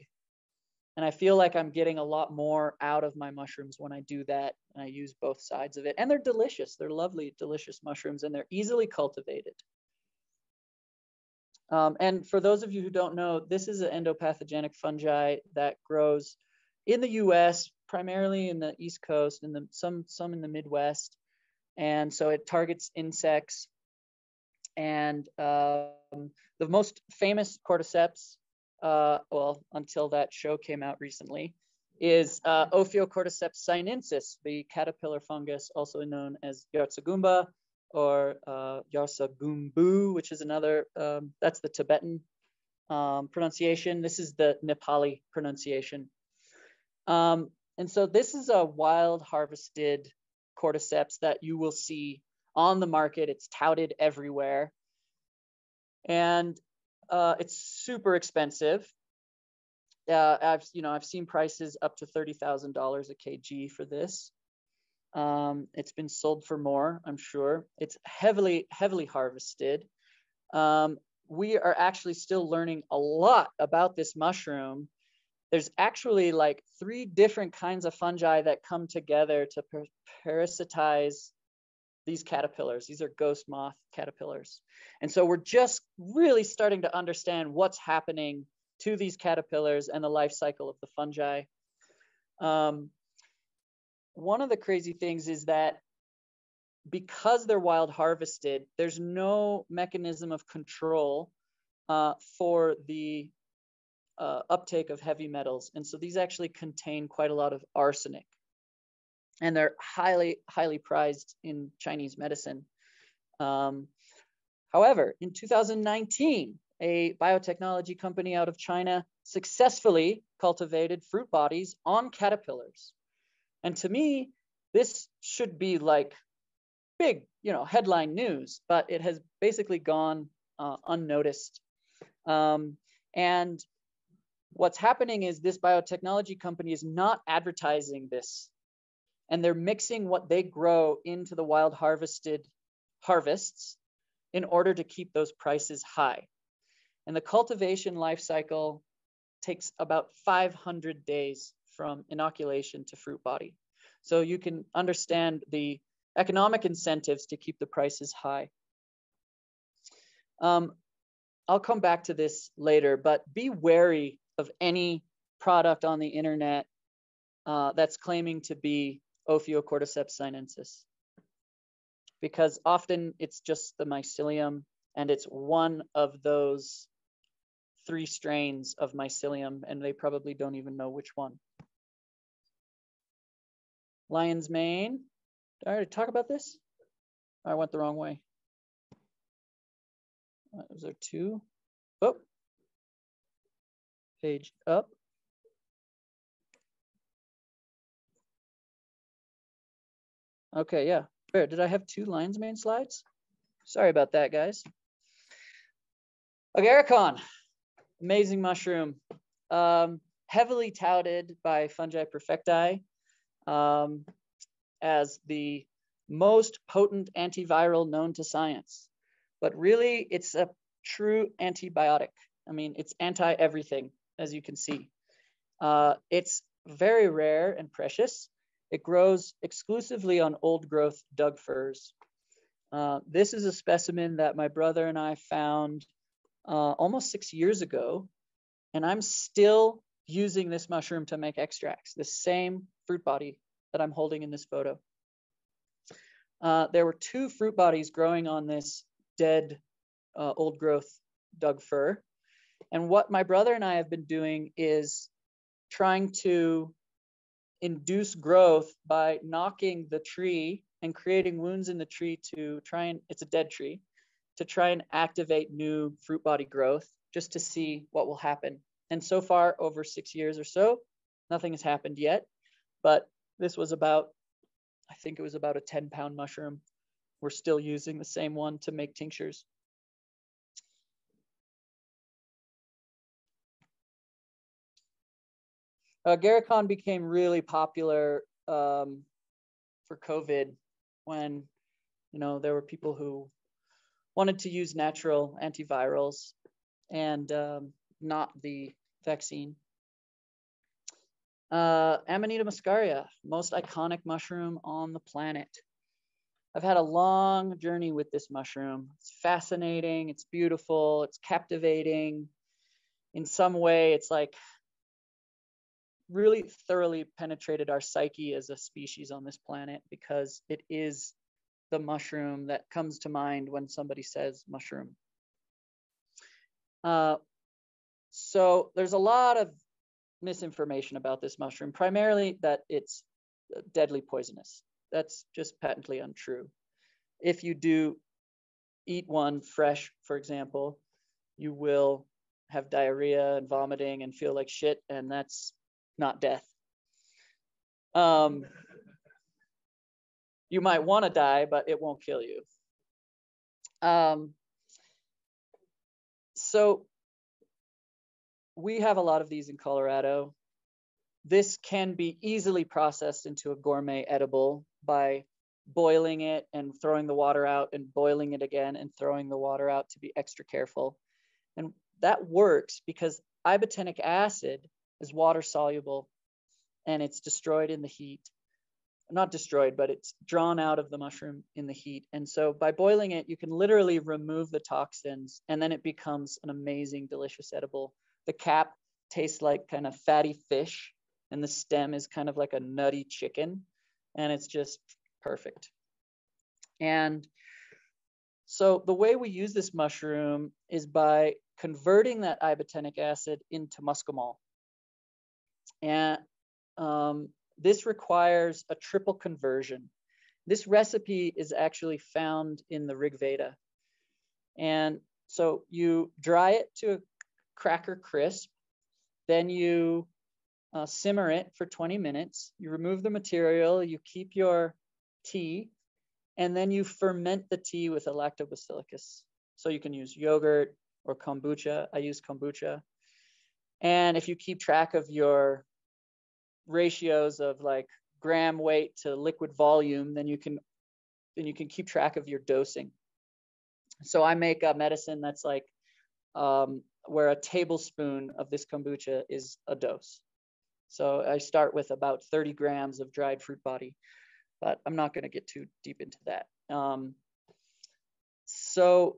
And I feel like I'm getting a lot more out of my mushrooms when I do that. And I use both sides of it. And they're delicious. They're lovely, delicious mushrooms, and they're easily cultivated. Um, and for those of you who don't know, this is an endopathogenic fungi that grows in the US, primarily in the East Coast and some, some in the Midwest. And so it targets insects. And um, the most famous cordyceps uh, well, until that show came out recently, is uh, Ophiocordyceps sinensis, the caterpillar fungus, also known as Yartsagumba or uh, Yarsagumbu, which is another, um, that's the Tibetan um, pronunciation. This is the Nepali pronunciation. Um, and so this is a wild harvested cordyceps that you will see on the market. It's touted everywhere. And uh, it's super expensive. Uh, I've you know I've seen prices up to thirty thousand dollars a kg for this. Um, it's been sold for more, I'm sure. It's heavily heavily harvested. Um, we are actually still learning a lot about this mushroom. There's actually like three different kinds of fungi that come together to parasitize these caterpillars. These are ghost moth caterpillars. And so we're just really starting to understand what's happening to these caterpillars and the life cycle of the fungi. Um, one of the crazy things is that because they're wild harvested, there's no mechanism of control uh, for the uh, uptake of heavy metals. And so these actually contain quite a lot of arsenic and they're highly, highly prized in Chinese medicine. Um, however, in 2019, a biotechnology company out of China successfully cultivated fruit bodies on caterpillars. And to me, this should be like big, you know, headline news, but it has basically gone uh, unnoticed. Um, and what's happening is this biotechnology company is not advertising this and they're mixing what they grow into the wild harvested harvests in order to keep those prices high. And the cultivation life cycle takes about 500 days from inoculation to fruit body. So you can understand the economic incentives to keep the prices high. Um, I'll come back to this later, but be wary of any product on the internet uh, that's claiming to be Ophiocordyceps sinensis. Because often it's just the mycelium and it's one of those three strains of mycelium and they probably don't even know which one. Lion's mane. Did I already talk about this? I went the wrong way. Was there two? Oh, page up. Okay, yeah. Where did I have two lion's mane slides? Sorry about that, guys. Agarikon, amazing mushroom. Um, heavily touted by Fungi Perfecti um, as the most potent antiviral known to science. But really, it's a true antibiotic. I mean, it's anti everything, as you can see. Uh, it's very rare and precious. It grows exclusively on old growth Doug firs. Uh, this is a specimen that my brother and I found uh, almost six years ago, and I'm still using this mushroom to make extracts, the same fruit body that I'm holding in this photo. Uh, there were two fruit bodies growing on this dead uh, old growth Doug fir. And what my brother and I have been doing is trying to induce growth by knocking the tree and creating wounds in the tree to try and, it's a dead tree, to try and activate new fruit body growth just to see what will happen. And so far, over six years or so, nothing has happened yet. But this was about, I think it was about a 10 pound mushroom. We're still using the same one to make tinctures. Uh, Agarikon became really popular um, for COVID when, you know, there were people who wanted to use natural antivirals and um, not the vaccine. Uh, Amanita muscaria, most iconic mushroom on the planet. I've had a long journey with this mushroom. It's fascinating, it's beautiful, it's captivating. In some way, it's like really thoroughly penetrated our psyche as a species on this planet because it is the mushroom that comes to mind when somebody says mushroom. Uh, so there's a lot of misinformation about this mushroom, primarily that it's deadly poisonous. That's just patently untrue. If you do eat one fresh, for example, you will have diarrhea and vomiting and feel like shit, and that's not death. Um, you might want to die, but it won't kill you. Um, so we have a lot of these in Colorado. This can be easily processed into a gourmet edible by boiling it and throwing the water out and boiling it again and throwing the water out to be extra careful. And that works because ibotenic acid is water soluble and it's destroyed in the heat not destroyed, but it's drawn out of the mushroom in the heat. And so by boiling it, you can literally remove the toxins and then it becomes an amazing, delicious edible. The cap tastes like kind of fatty fish and the stem is kind of like a nutty chicken and it's just perfect. And so the way we use this mushroom is by converting that ibotenic acid into muscimol. And um, this requires a triple conversion. This recipe is actually found in the Rig Veda. And so you dry it to a cracker crisp, then you uh, simmer it for 20 minutes. You remove the material, you keep your tea, and then you ferment the tea with a lactobacillus. So you can use yogurt or kombucha. I use kombucha. And if you keep track of your ratios of like gram weight to liquid volume, then you can then you can keep track of your dosing. So I make a medicine that's like um, where a tablespoon of this kombucha is a dose. So I start with about 30 grams of dried fruit body, but I'm not going to get too deep into that. Um, so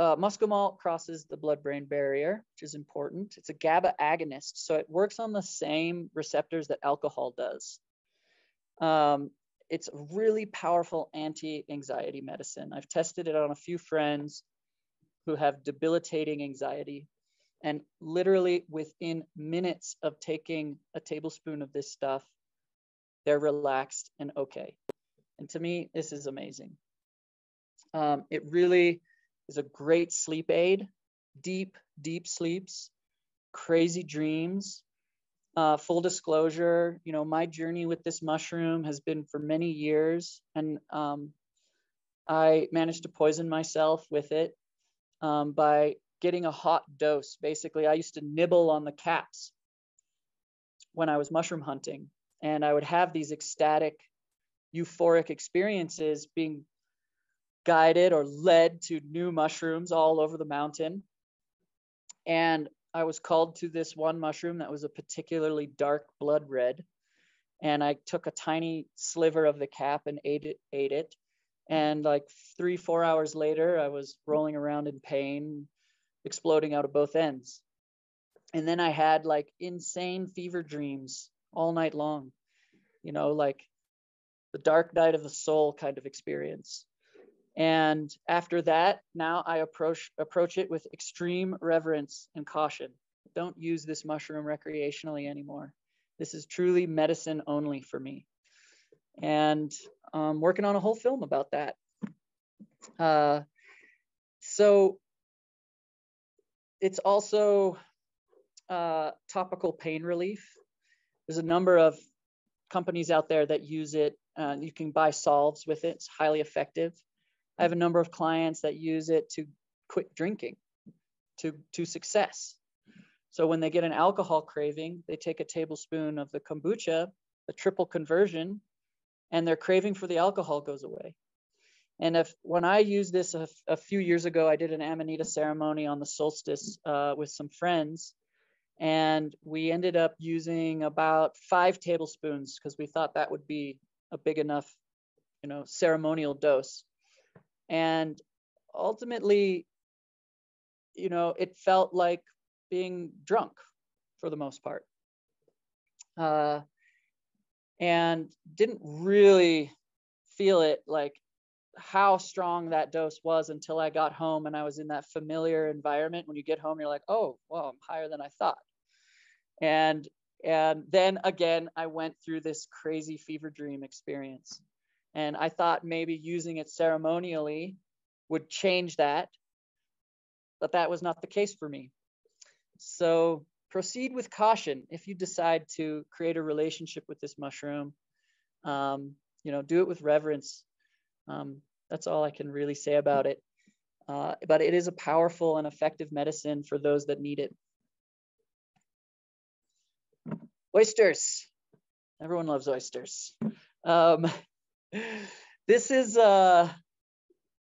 uh, muscimol crosses the blood-brain barrier, which is important. It's a GABA agonist, so it works on the same receptors that alcohol does. Um, it's a really powerful anti-anxiety medicine. I've tested it on a few friends who have debilitating anxiety, and literally within minutes of taking a tablespoon of this stuff, they're relaxed and okay. And to me, this is amazing. Um, it really is a great sleep aid, deep, deep sleeps, crazy dreams. Uh, full disclosure, you know, my journey with this mushroom has been for many years, and um, I managed to poison myself with it um, by getting a hot dose. Basically, I used to nibble on the caps when I was mushroom hunting, and I would have these ecstatic, euphoric experiences being guided or led to new mushrooms all over the mountain. And I was called to this one mushroom that was a particularly dark blood red. And I took a tiny sliver of the cap and ate it, ate it. And like three, four hours later, I was rolling around in pain, exploding out of both ends. And then I had like insane fever dreams all night long, you know, like the dark night of the soul kind of experience. And after that, now I approach approach it with extreme reverence and caution. Don't use this mushroom recreationally anymore. This is truly medicine only for me. And I'm working on a whole film about that. Uh, so it's also uh, topical pain relief. There's a number of companies out there that use it. Uh, you can buy solves with it. It's highly effective. I have a number of clients that use it to quit drinking to, to success. So when they get an alcohol craving, they take a tablespoon of the kombucha, the triple conversion, and their craving for the alcohol goes away. And if when I used this a, a few years ago, I did an Amanita ceremony on the solstice uh, with some friends, and we ended up using about five tablespoons because we thought that would be a big enough, you know, ceremonial dose. And ultimately, you know, it felt like being drunk for the most part. Uh, and didn't really feel it like how strong that dose was until I got home and I was in that familiar environment. When you get home, you're like, oh, well, I'm higher than I thought. And and then again, I went through this crazy fever dream experience. And I thought maybe using it ceremonially would change that. But that was not the case for me. So proceed with caution if you decide to create a relationship with this mushroom. Um, you know, do it with reverence. Um, that's all I can really say about it. Uh, but it is a powerful and effective medicine for those that need it. Oysters. Everyone loves oysters. Um, this is uh,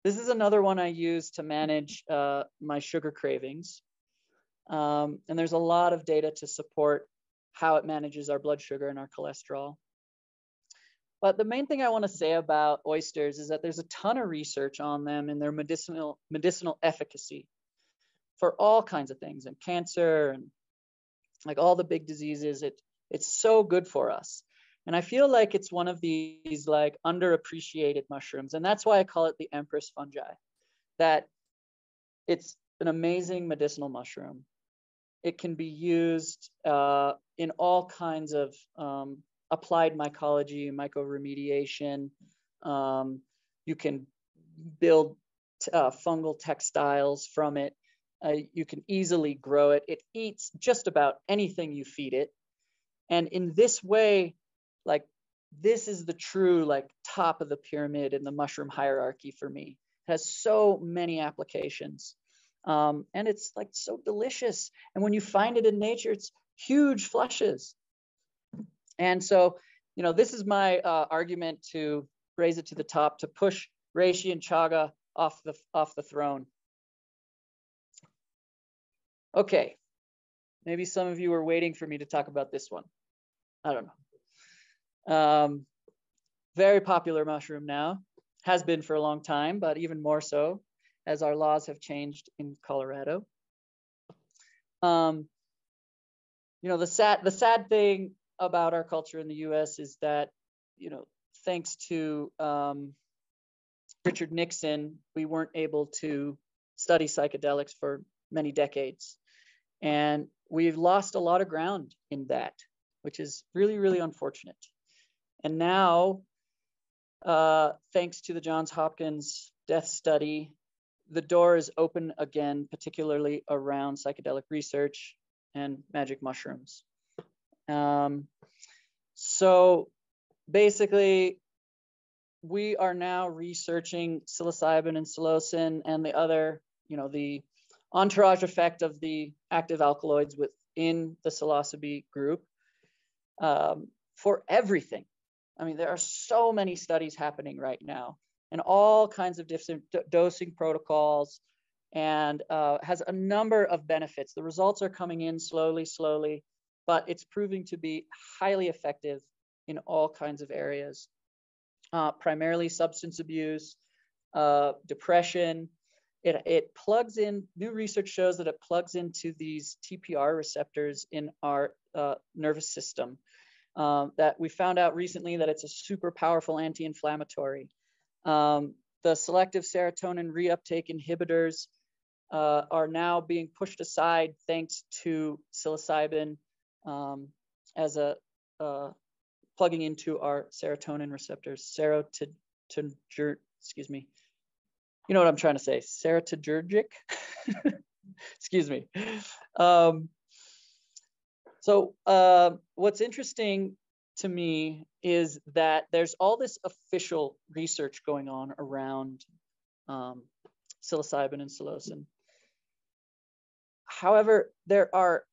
this is another one I use to manage uh, my sugar cravings. Um, and there's a lot of data to support how it manages our blood sugar and our cholesterol. But the main thing I want to say about oysters is that there's a ton of research on them and their medicinal medicinal efficacy for all kinds of things and cancer and like all the big diseases. It it's so good for us. And I feel like it's one of these like underappreciated mushrooms. And that's why I call it the empress fungi. That it's an amazing medicinal mushroom. It can be used uh, in all kinds of um, applied mycology, mycoremediation. Um, you can build uh, fungal textiles from it. Uh, you can easily grow it. It eats just about anything you feed it. And in this way, like this is the true like top of the pyramid in the mushroom hierarchy for me. It has so many applications. Um, and it's like so delicious. And when you find it in nature, it's huge flushes. And so, you know, this is my uh, argument to raise it to the top, to push Reishi and Chaga off the, off the throne. Okay, maybe some of you are waiting for me to talk about this one. I don't know. Um, very popular mushroom now, has been for a long time, but even more so as our laws have changed in Colorado. Um, you know, the sad, the sad thing about our culture in the US is that, you know, thanks to um, Richard Nixon, we weren't able to study psychedelics for many decades. And we've lost a lot of ground in that which is really, really unfortunate. And now, uh, thanks to the Johns Hopkins death study, the door is open again, particularly around psychedelic research and magic mushrooms. Um, so basically, we are now researching psilocybin and psilocin and the other, you know, the entourage effect of the active alkaloids within the psilocybe group um, for everything. I mean, there are so many studies happening right now and all kinds of different dosing protocols and uh, has a number of benefits. The results are coming in slowly, slowly, but it's proving to be highly effective in all kinds of areas, uh, primarily substance abuse, uh, depression. It, it plugs in, new research shows that it plugs into these TPR receptors in our uh, nervous system. Um, that we found out recently that it's a super powerful anti-inflammatory. Um, the selective serotonin reuptake inhibitors uh, are now being pushed aside thanks to psilocybin um, as a uh, plugging into our serotonin receptors, serotonin, excuse me. You know what I'm trying to say, serotonergic, excuse me. Um, so uh, what's interesting to me is that there's all this official research going on around um, psilocybin and psilocin. However, there are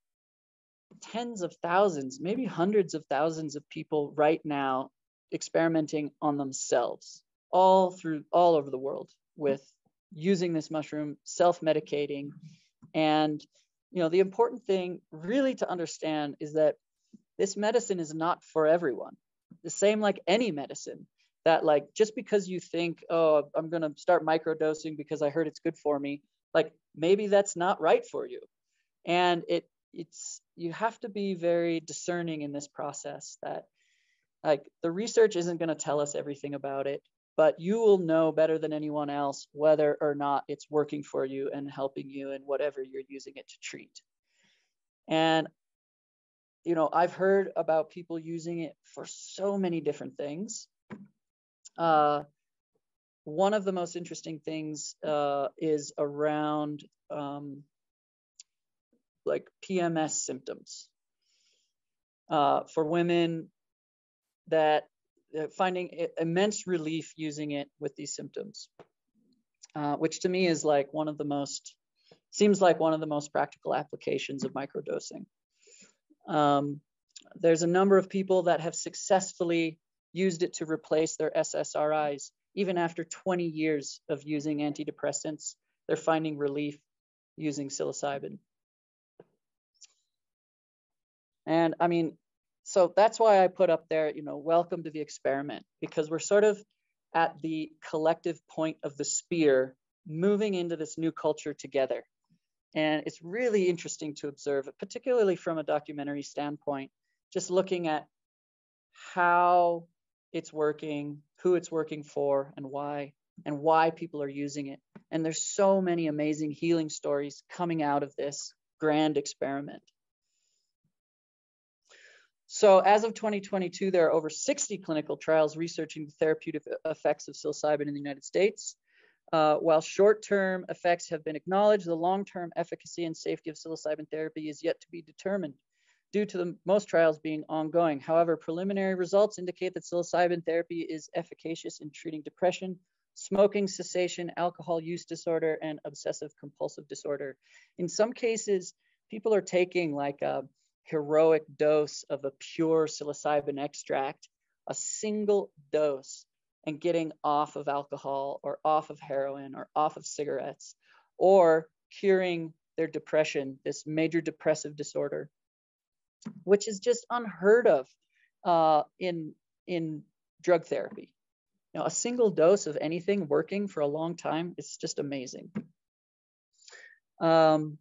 tens of thousands, maybe hundreds of thousands of people right now experimenting on themselves all through all over the world with using this mushroom, self-medicating. And you know, the important thing really to understand is that this medicine is not for everyone. The same like any medicine that like just because you think, oh, I'm going to start microdosing because I heard it's good for me, like maybe that's not right for you. And it it's you have to be very discerning in this process that like the research isn't going to tell us everything about it but you will know better than anyone else whether or not it's working for you and helping you in whatever you're using it to treat. And, you know, I've heard about people using it for so many different things. Uh, one of the most interesting things uh, is around um, like PMS symptoms. Uh, for women that finding immense relief using it with these symptoms, uh, which to me is like one of the most, seems like one of the most practical applications of microdosing. Um, there's a number of people that have successfully used it to replace their SSRIs. Even after 20 years of using antidepressants, they're finding relief using psilocybin. And I mean, so that's why I put up there, you know, welcome to the experiment, because we're sort of at the collective point of the spear moving into this new culture together. And it's really interesting to observe, particularly from a documentary standpoint, just looking at how it's working, who it's working for, and why, and why people are using it. And there's so many amazing healing stories coming out of this grand experiment. So as of 2022, there are over 60 clinical trials researching the therapeutic effects of psilocybin in the United States. Uh, while short-term effects have been acknowledged, the long-term efficacy and safety of psilocybin therapy is yet to be determined due to the most trials being ongoing. However, preliminary results indicate that psilocybin therapy is efficacious in treating depression, smoking cessation, alcohol use disorder, and obsessive compulsive disorder. In some cases, people are taking like a heroic dose of a pure psilocybin extract, a single dose, and getting off of alcohol or off of heroin or off of cigarettes, or curing their depression, this major depressive disorder, which is just unheard of uh, in in drug therapy. You know, a single dose of anything working for a long time is just amazing. Um,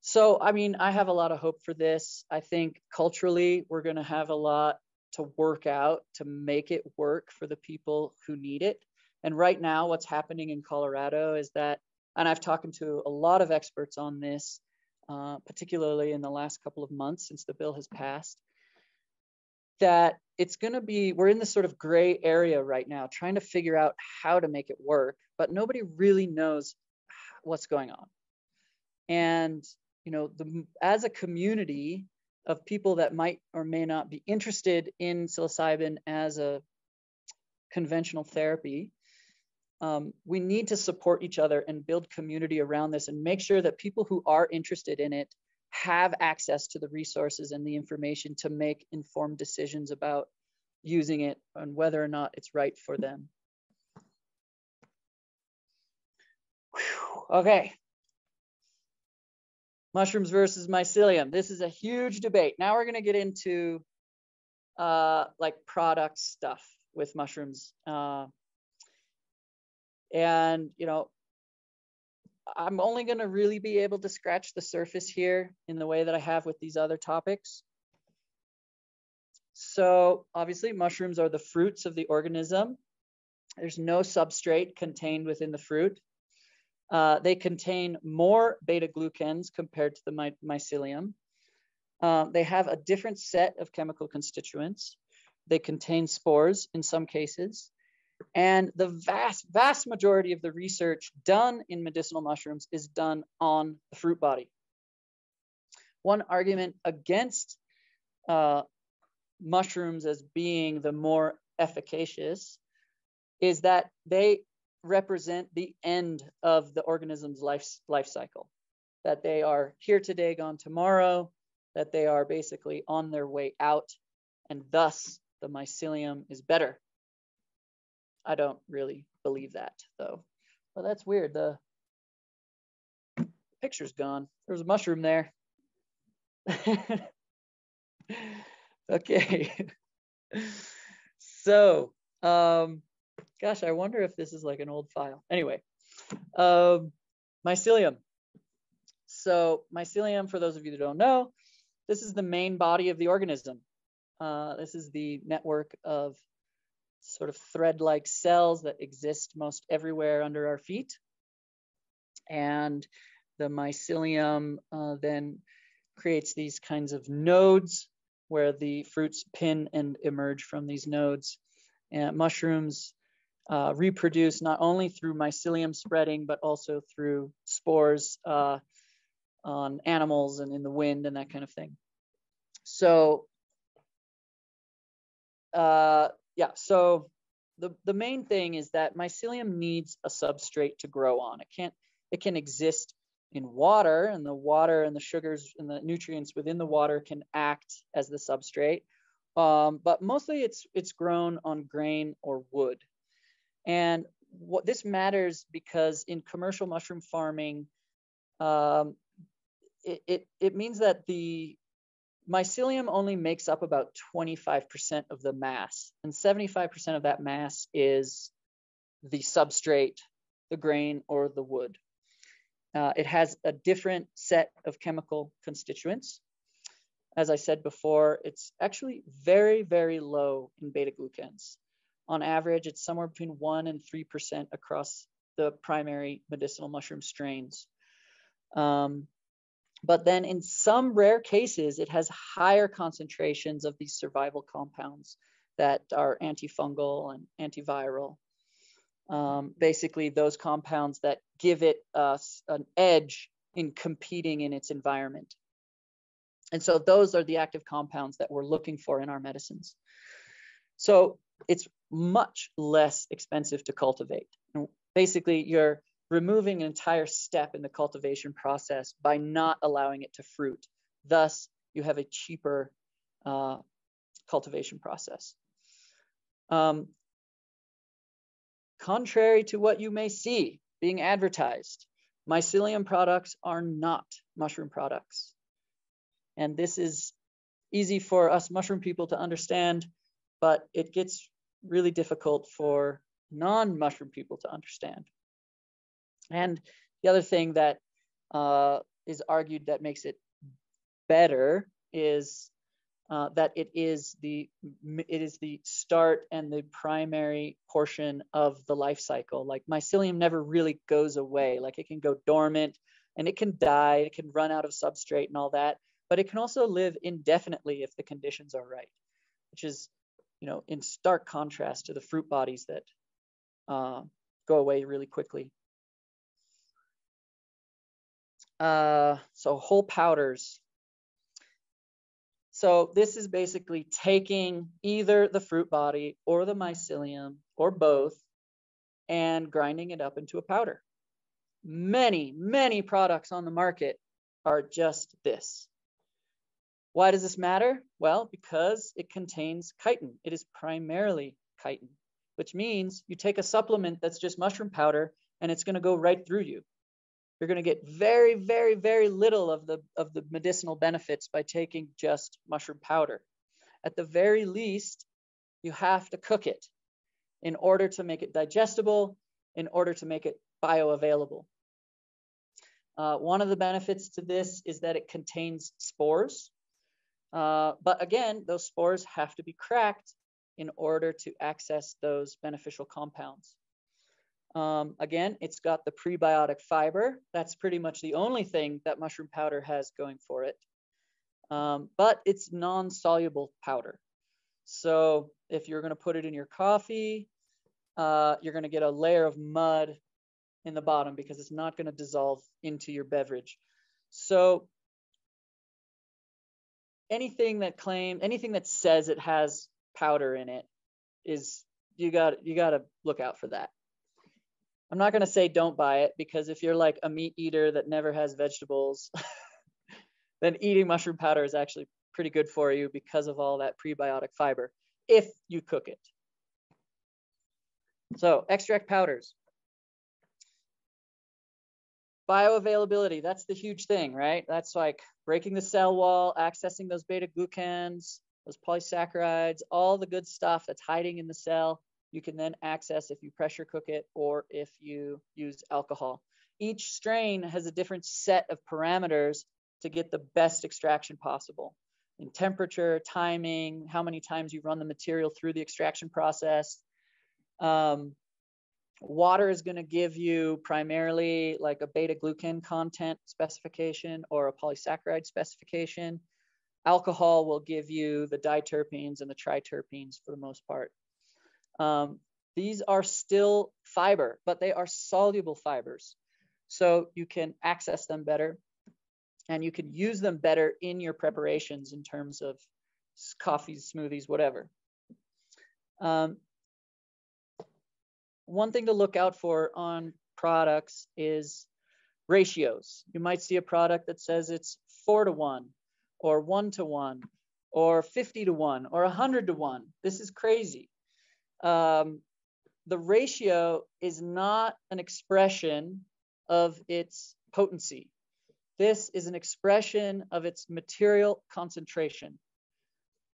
so, I mean, I have a lot of hope for this. I think culturally, we're going to have a lot to work out to make it work for the people who need it. And right now, what's happening in Colorado is that, and I've talked to a lot of experts on this, uh, particularly in the last couple of months since the bill has passed, that it's going to be, we're in this sort of gray area right now, trying to figure out how to make it work, but nobody really knows what's going on. And you know, the, as a community of people that might or may not be interested in psilocybin as a conventional therapy, um, we need to support each other and build community around this and make sure that people who are interested in it have access to the resources and the information to make informed decisions about using it and whether or not it's right for them. Whew. Okay, mushrooms versus mycelium. This is a huge debate. Now we're going to get into uh, like product stuff with mushrooms. Uh, and, you know, I'm only going to really be able to scratch the surface here in the way that I have with these other topics. So obviously mushrooms are the fruits of the organism. There's no substrate contained within the fruit. Uh, they contain more beta glucans compared to the my mycelium. Uh, they have a different set of chemical constituents. They contain spores in some cases. And the vast, vast majority of the research done in medicinal mushrooms is done on the fruit body. One argument against uh, mushrooms as being the more efficacious is that they represent the end of the organism's life, life cycle, that they are here today, gone tomorrow, that they are basically on their way out, and thus the mycelium is better. I don't really believe that though. Well, that's weird. The picture's gone. There was a mushroom there. okay. so, um, gosh, I wonder if this is like an old file. Anyway, um, mycelium. So mycelium, for those of you that don't know, this is the main body of the organism. Uh, this is the network of sort of thread-like cells that exist most everywhere under our feet. And the mycelium uh, then creates these kinds of nodes where the fruits pin and emerge from these nodes. And mushrooms uh, reproduce not only through mycelium spreading, but also through spores uh, on animals and in the wind and that kind of thing. So, uh, yeah, so the, the main thing is that mycelium needs a substrate to grow on. It can't, it can exist in water and the water and the sugars and the nutrients within the water can act as the substrate. Um, but mostly it's, it's grown on grain or wood. And what this matters because in commercial mushroom farming, um, it, it, it means that the mycelium only makes up about 25% of the mass, and 75% of that mass is the substrate, the grain, or the wood. Uh, it has a different set of chemical constituents. As I said before, it's actually very, very low in beta glucans. On average, it's somewhere between 1% and 3% across the primary medicinal mushroom strains. Um, but then in some rare cases, it has higher concentrations of these survival compounds that are antifungal and antiviral. Um, basically, those compounds that give it uh, an edge in competing in its environment. And so those are the active compounds that we're looking for in our medicines. So it's much less expensive to cultivate. Basically, you're removing an entire step in the cultivation process by not allowing it to fruit. Thus, you have a cheaper uh, cultivation process. Um, contrary to what you may see being advertised, mycelium products are not mushroom products. And this is easy for us mushroom people to understand, but it gets really difficult for non-mushroom people to understand. And the other thing that uh, is argued that makes it better is uh, that it is the it is the start and the primary portion of the life cycle. Like mycelium never really goes away. Like it can go dormant and it can die. It can run out of substrate and all that. But it can also live indefinitely if the conditions are right, which is you know in stark contrast to the fruit bodies that uh, go away really quickly. Uh, so whole powders. So this is basically taking either the fruit body or the mycelium or both and grinding it up into a powder. Many, many products on the market are just this. Why does this matter? Well, because it contains chitin. It is primarily chitin, which means you take a supplement that's just mushroom powder and it's going to go right through you you're going to get very, very, very little of the, of the medicinal benefits by taking just mushroom powder. At the very least, you have to cook it in order to make it digestible, in order to make it bioavailable. Uh, one of the benefits to this is that it contains spores. Uh, but again, those spores have to be cracked in order to access those beneficial compounds. Um, again, it's got the prebiotic fiber. That's pretty much the only thing that mushroom powder has going for it. Um, but it's non-soluble powder. So if you're going to put it in your coffee, uh, you're going to get a layer of mud in the bottom because it's not going to dissolve into your beverage. So anything that claim anything that says it has powder in it is you got you got to look out for that. I'm not going to say don't buy it because if you're like a meat eater that never has vegetables, then eating mushroom powder is actually pretty good for you because of all that prebiotic fiber if you cook it. So extract powders. Bioavailability, that's the huge thing, right? That's like breaking the cell wall, accessing those beta glucans, those polysaccharides, all the good stuff that's hiding in the cell. You can then access if you pressure cook it or if you use alcohol. Each strain has a different set of parameters to get the best extraction possible in temperature, timing, how many times you run the material through the extraction process. Um, water is going to give you primarily like a beta glucan content specification or a polysaccharide specification. Alcohol will give you the diterpenes and the triterpenes for the most part. Um, these are still fiber, but they are soluble fibers. So you can access them better and you can use them better in your preparations in terms of coffees, smoothies, whatever. Um, one thing to look out for on products is ratios. You might see a product that says it's four to one, or one to one, or 50 to one, or 100 to one. This is crazy. Um, the ratio is not an expression of its potency. This is an expression of its material concentration.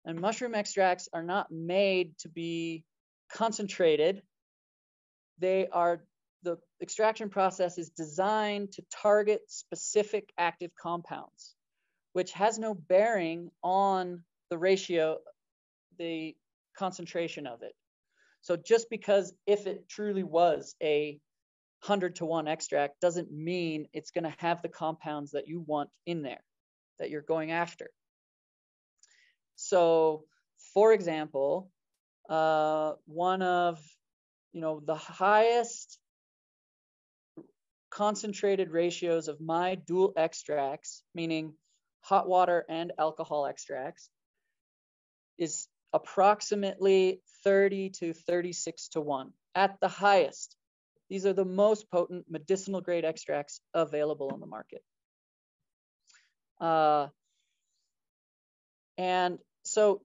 And mushroom extracts are not made to be concentrated. They are, the extraction process is designed to target specific active compounds, which has no bearing on the ratio, the concentration of it. So just because if it truly was a 100 to 1 extract doesn't mean it's going to have the compounds that you want in there that you're going after. So, for example, uh, one of you know the highest concentrated ratios of my dual extracts, meaning hot water and alcohol extracts, is approximately 30 to 36 to 1 at the highest. These are the most potent medicinal grade extracts available on the market. Uh, and so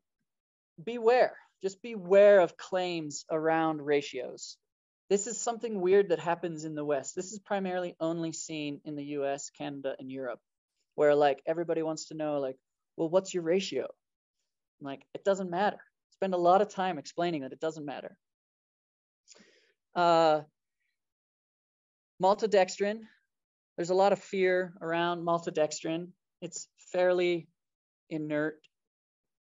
beware, just beware of claims around ratios. This is something weird that happens in the West. This is primarily only seen in the US, Canada, and Europe, where like everybody wants to know, like, well, what's your ratio? I'm like, it doesn't matter. Spend a lot of time explaining that it doesn't matter. Uh, Maltodextrin, there's a lot of fear around maltodextrin. It's fairly inert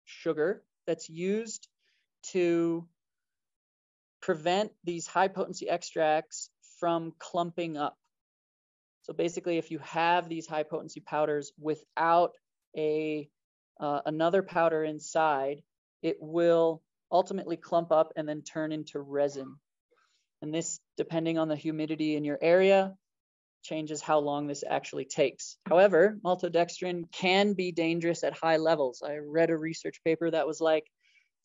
sugar that's used to prevent these high potency extracts from clumping up. So basically, if you have these high potency powders without a uh, another powder inside, it will ultimately clump up and then turn into resin. And this, depending on the humidity in your area, changes how long this actually takes. However, maltodextrin can be dangerous at high levels. I read a research paper that was like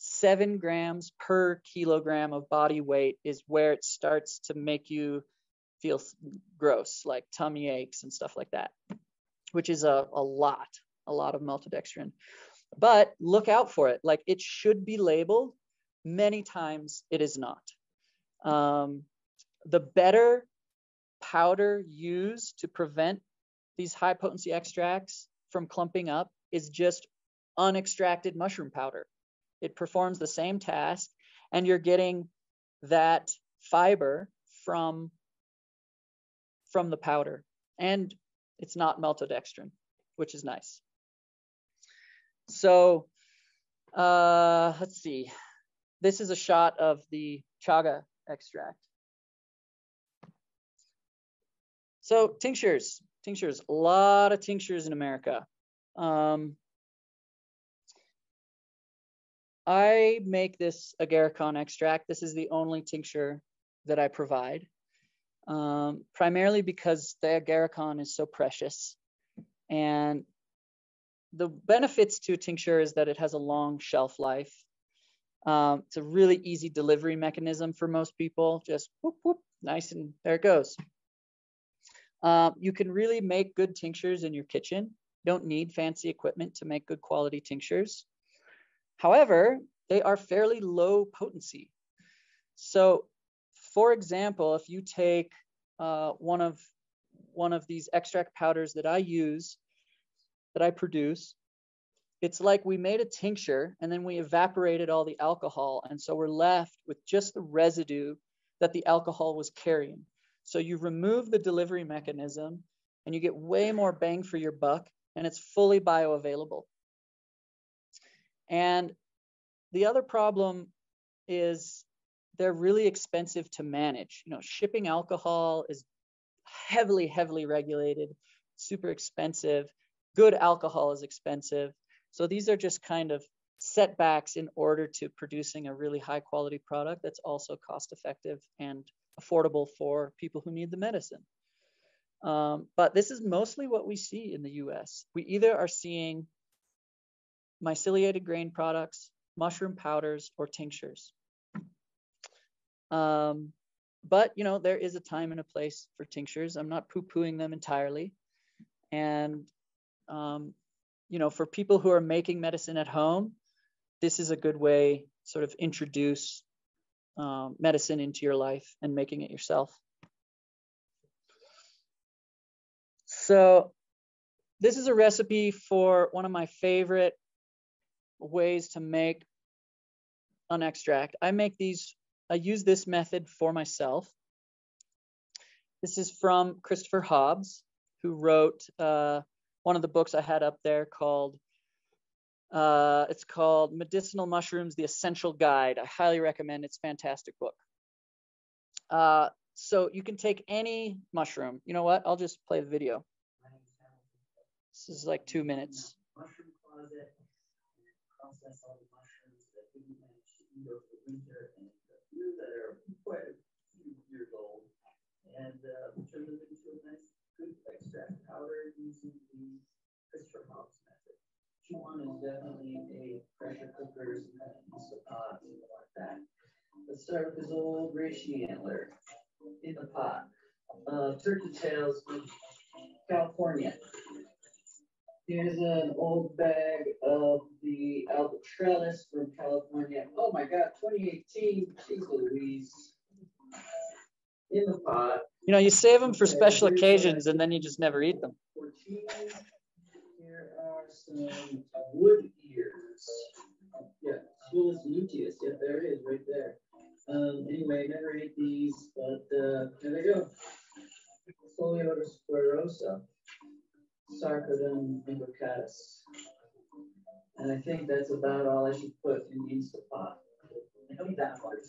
seven grams per kilogram of body weight is where it starts to make you feel gross, like tummy aches and stuff like that, which is a, a lot, a lot of maltodextrin. But look out for it. Like it should be labeled. Many times it is not. Um, the better powder used to prevent these high potency extracts from clumping up is just unextracted mushroom powder. It performs the same task, and you're getting that fiber from from the powder, and it's not maltodextrin, which is nice. So uh, let's see. This is a shot of the chaga extract. So tinctures, tinctures, a lot of tinctures in America. Um, I make this agarikon extract. This is the only tincture that I provide, um, primarily because the agarikon is so precious. And the benefits to a tincture is that it has a long shelf life. Um, it's a really easy delivery mechanism for most people. Just whoop, whoop, nice and there it goes. Um, you can really make good tinctures in your kitchen. You don't need fancy equipment to make good quality tinctures. However, they are fairly low potency. So for example, if you take uh, one of one of these extract powders that I use, that I produce, it's like we made a tincture and then we evaporated all the alcohol. And so we're left with just the residue that the alcohol was carrying. So you remove the delivery mechanism and you get way more bang for your buck and it's fully bioavailable. And the other problem is they're really expensive to manage. You know, shipping alcohol is heavily, heavily regulated, super expensive. Good alcohol is expensive. So these are just kind of setbacks in order to producing a really high quality product that's also cost effective and affordable for people who need the medicine. Um, but this is mostly what we see in the US. We either are seeing myceliated grain products, mushroom powders, or tinctures. Um, but you know, there is a time and a place for tinctures. I'm not poo-pooing them entirely. And um, you know, for people who are making medicine at home, this is a good way sort of introduce um, medicine into your life and making it yourself. So this is a recipe for one of my favorite ways to make an extract. I make these, I use this method for myself. This is from Christopher Hobbs, who wrote uh, one of the books I had up there called uh, it's called Medicinal Mushrooms: The Essential Guide. I highly recommend. It's fantastic book. Uh, so you can take any mushroom. You know what? I'll just play the video. This is like two minutes. Process all the mushrooms that we managed to eat over the winter and a few that are quite a few years old, and uh, turn them into a nice good extract powder using the Christopher Hobbs method. One is definitely a pressure cooker, of Pot, something like that. Let's start with old reishi antler in the pot. Uh, turkey tails from California. Here's an old bag of the albatrellus from California. Oh my God, 2018. Jeez Louise. In the pot. You know, you save them for special occasions and then you just never eat them. 14. Here are some wood ears. Yeah, Suillus luteus. Yeah, there it is right there. Um, anyway, never ate these, but uh, there they go. Scoliosis squarosa, Sarcodon imbricatus. And I think that's about all I should put in the Instapot. I don't need that much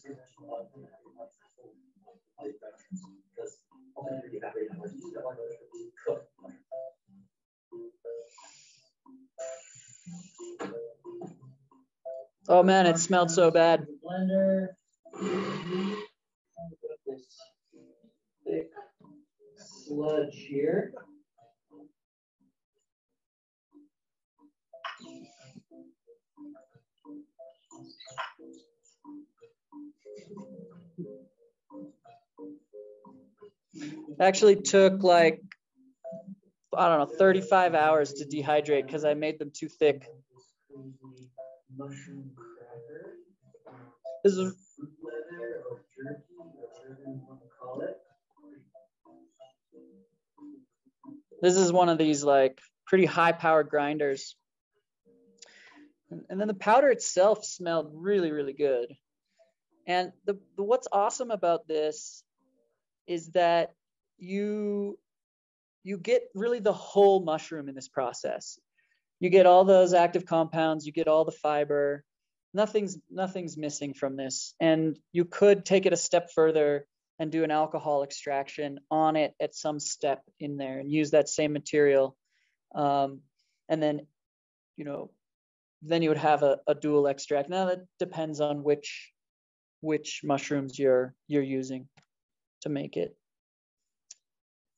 because ultimately evaporate how much you don't want to cook. Oh man, it smelled so bad. Blender. Thick sludge here. Actually took like, I don't know, 35 hours to dehydrate because I made them too thick. This is this is one of these like pretty high powered grinders. And then the powder itself smelled really, really good. And the, the what's awesome about this is that you you get really the whole mushroom in this process. You get all those active compounds, you get all the fiber. Nothing's nothing's missing from this. And you could take it a step further and do an alcohol extraction on it at some step in there and use that same material. Um, and then, you know, then you would have a, a dual extract. Now that depends on which which mushrooms you're you're using to make it.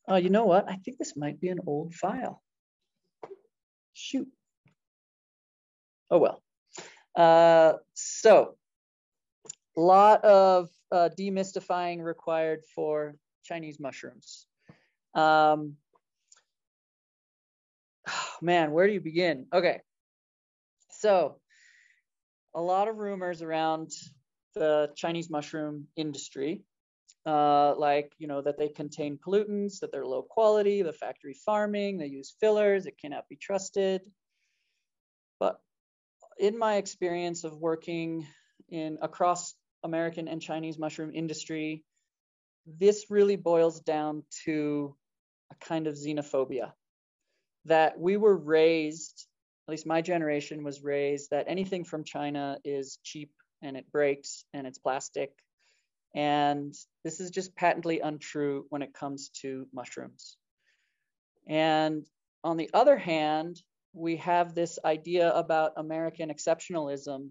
Oh, you know what? I think this might be an old file. Shoot. Oh well. Uh, so, a lot of uh, demystifying required for Chinese mushrooms. Um, oh, man, where do you begin? Okay, so a lot of rumors around the Chinese mushroom industry. uh, like you know that they contain pollutants, that they're low quality, the factory farming, they use fillers, it cannot be trusted. But in my experience of working in across American and Chinese mushroom industry, this really boils down to a kind of xenophobia that we were raised, at least my generation was raised, that anything from China is cheap and it breaks and it's plastic. And this is just patently untrue when it comes to mushrooms. And on the other hand, we have this idea about American exceptionalism,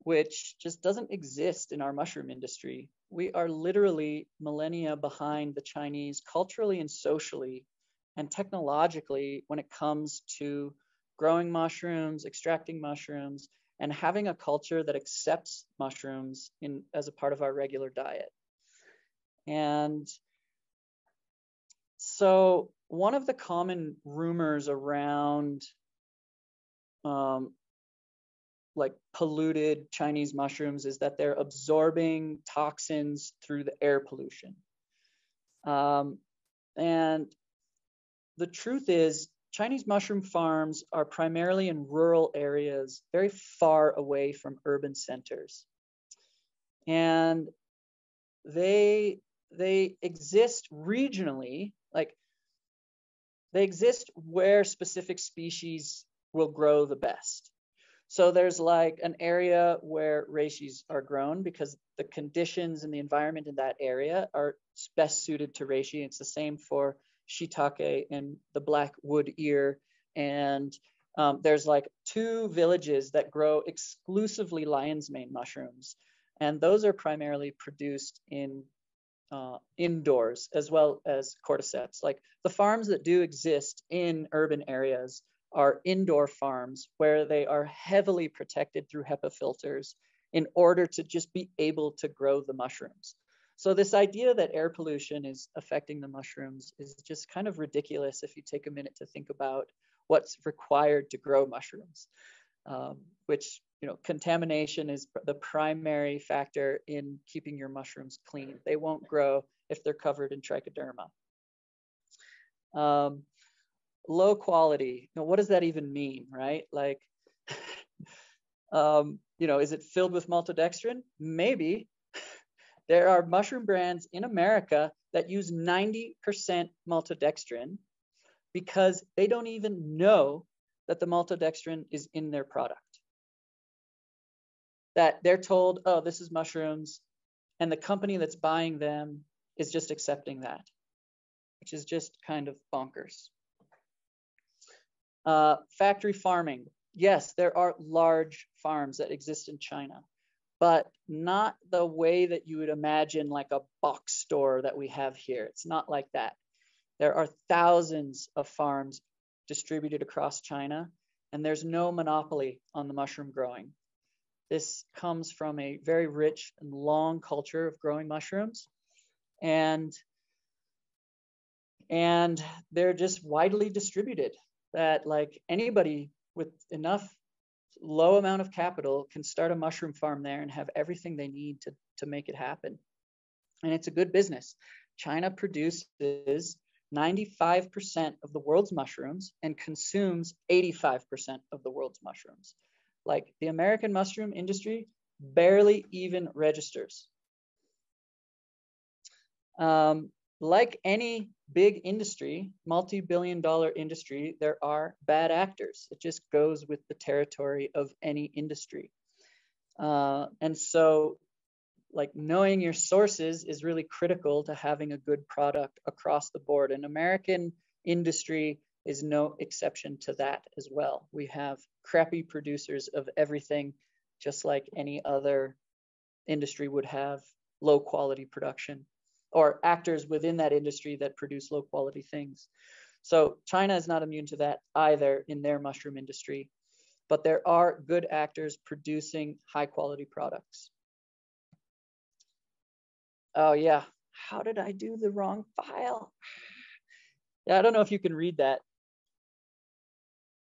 which just doesn't exist in our mushroom industry. We are literally millennia behind the Chinese culturally and socially and technologically when it comes to growing mushrooms, extracting mushrooms, and having a culture that accepts mushrooms in as a part of our regular diet. And so one of the common rumors around um, like polluted Chinese mushrooms is that they're absorbing toxins through the air pollution. Um, and the truth is, Chinese mushroom farms are primarily in rural areas, very far away from urban centers. And they they exist regionally, like they exist where specific species will grow the best. So there's like an area where reishis are grown because the conditions and the environment in that area are best suited to reishi. It's the same for shiitake and the black wood ear. And um, there's like two villages that grow exclusively lion's mane mushrooms. And those are primarily produced in uh, indoors as well as cordyceps. Like the farms that do exist in urban areas are indoor farms where they are heavily protected through HEPA filters in order to just be able to grow the mushrooms. So this idea that air pollution is affecting the mushrooms is just kind of ridiculous if you take a minute to think about what's required to grow mushrooms, um, which you know contamination is the primary factor in keeping your mushrooms clean. They won't grow if they're covered in trichoderma. Um, low quality. Now, what does that even mean, right? Like, um, you know, is it filled with maltodextrin? Maybe, there are mushroom brands in America that use 90% maltodextrin because they don't even know that the maltodextrin is in their product. That they're told, oh, this is mushrooms, and the company that's buying them is just accepting that, which is just kind of bonkers. Uh, factory farming. Yes, there are large farms that exist in China but not the way that you would imagine like a box store that we have here. It's not like that. There are thousands of farms distributed across China, and there's no monopoly on the mushroom growing. This comes from a very rich and long culture of growing mushrooms, and and they're just widely distributed. That like anybody with enough low amount of capital can start a mushroom farm there and have everything they need to, to make it happen. And it's a good business. China produces 95% of the world's mushrooms and consumes 85% of the world's mushrooms. Like the American mushroom industry barely even registers. Um, like any big industry, multi billion dollar industry, there are bad actors. It just goes with the territory of any industry. Uh, and so, like, knowing your sources is really critical to having a good product across the board. And American industry is no exception to that as well. We have crappy producers of everything, just like any other industry would have low quality production or actors within that industry that produce low quality things. So China is not immune to that either in their mushroom industry, but there are good actors producing high quality products. Oh yeah, how did I do the wrong file? Yeah, I don't know if you can read that,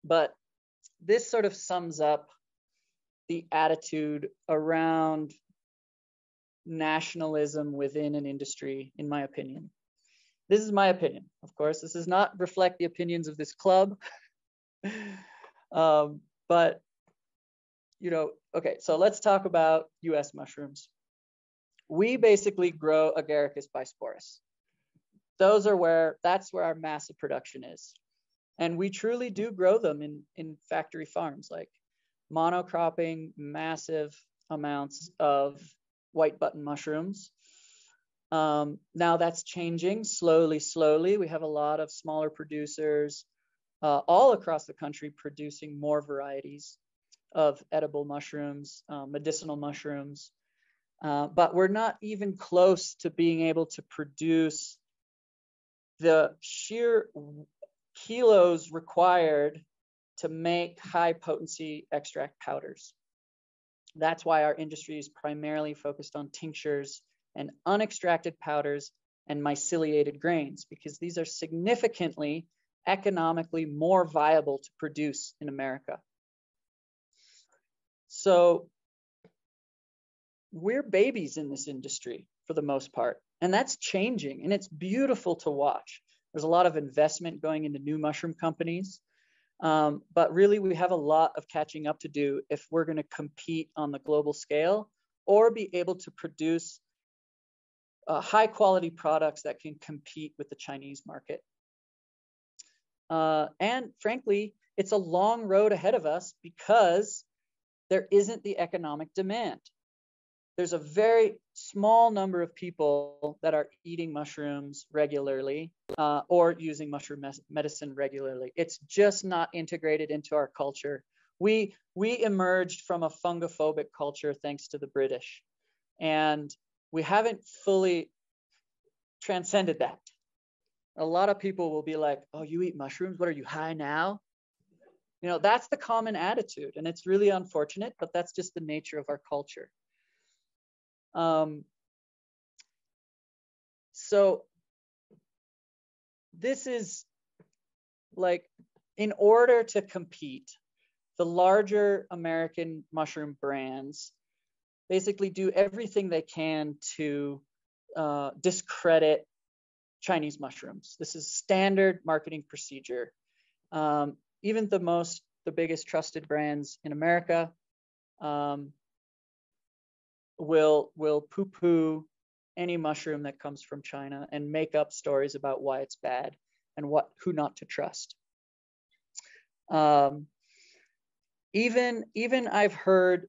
but this sort of sums up the attitude around nationalism within an industry, in my opinion. This is my opinion, of course. This does not reflect the opinions of this club. um, but, you know, okay, so let's talk about US mushrooms. We basically grow Agaricus bisporus. Those are where, that's where our massive production is. And we truly do grow them in, in factory farms, like monocropping massive amounts of white button mushrooms. Um, now that's changing slowly, slowly. We have a lot of smaller producers uh, all across the country producing more varieties of edible mushrooms, uh, medicinal mushrooms. Uh, but we're not even close to being able to produce the sheer kilos required to make high potency extract powders. That's why our industry is primarily focused on tinctures and unextracted powders and myceliated grains, because these are significantly economically more viable to produce in America. So we're babies in this industry for the most part, and that's changing, and it's beautiful to watch. There's a lot of investment going into new mushroom companies. Um, but really, we have a lot of catching up to do if we're going to compete on the global scale or be able to produce uh, high quality products that can compete with the Chinese market. Uh, and frankly, it's a long road ahead of us because there isn't the economic demand there's a very small number of people that are eating mushrooms regularly uh, or using mushroom mes- medicine regularly. It's just not integrated into our culture. We we emerged from a fungophobic culture thanks to the British, and we haven't fully transcended that. A lot of people will be like, "Oh, you eat mushrooms? What are you high now?" You know, that's the common attitude, and it's really unfortunate, but that's just the nature of our culture. Um, so this is like, in order to compete, the larger American mushroom brands basically do everything they can to uh, discredit Chinese mushrooms. This is standard marketing procedure. Um, even the most, the biggest trusted brands in America um, will will poo-poo any mushroom that comes from China and make up stories about why it's bad and what who not to trust. Um, even even I've heard,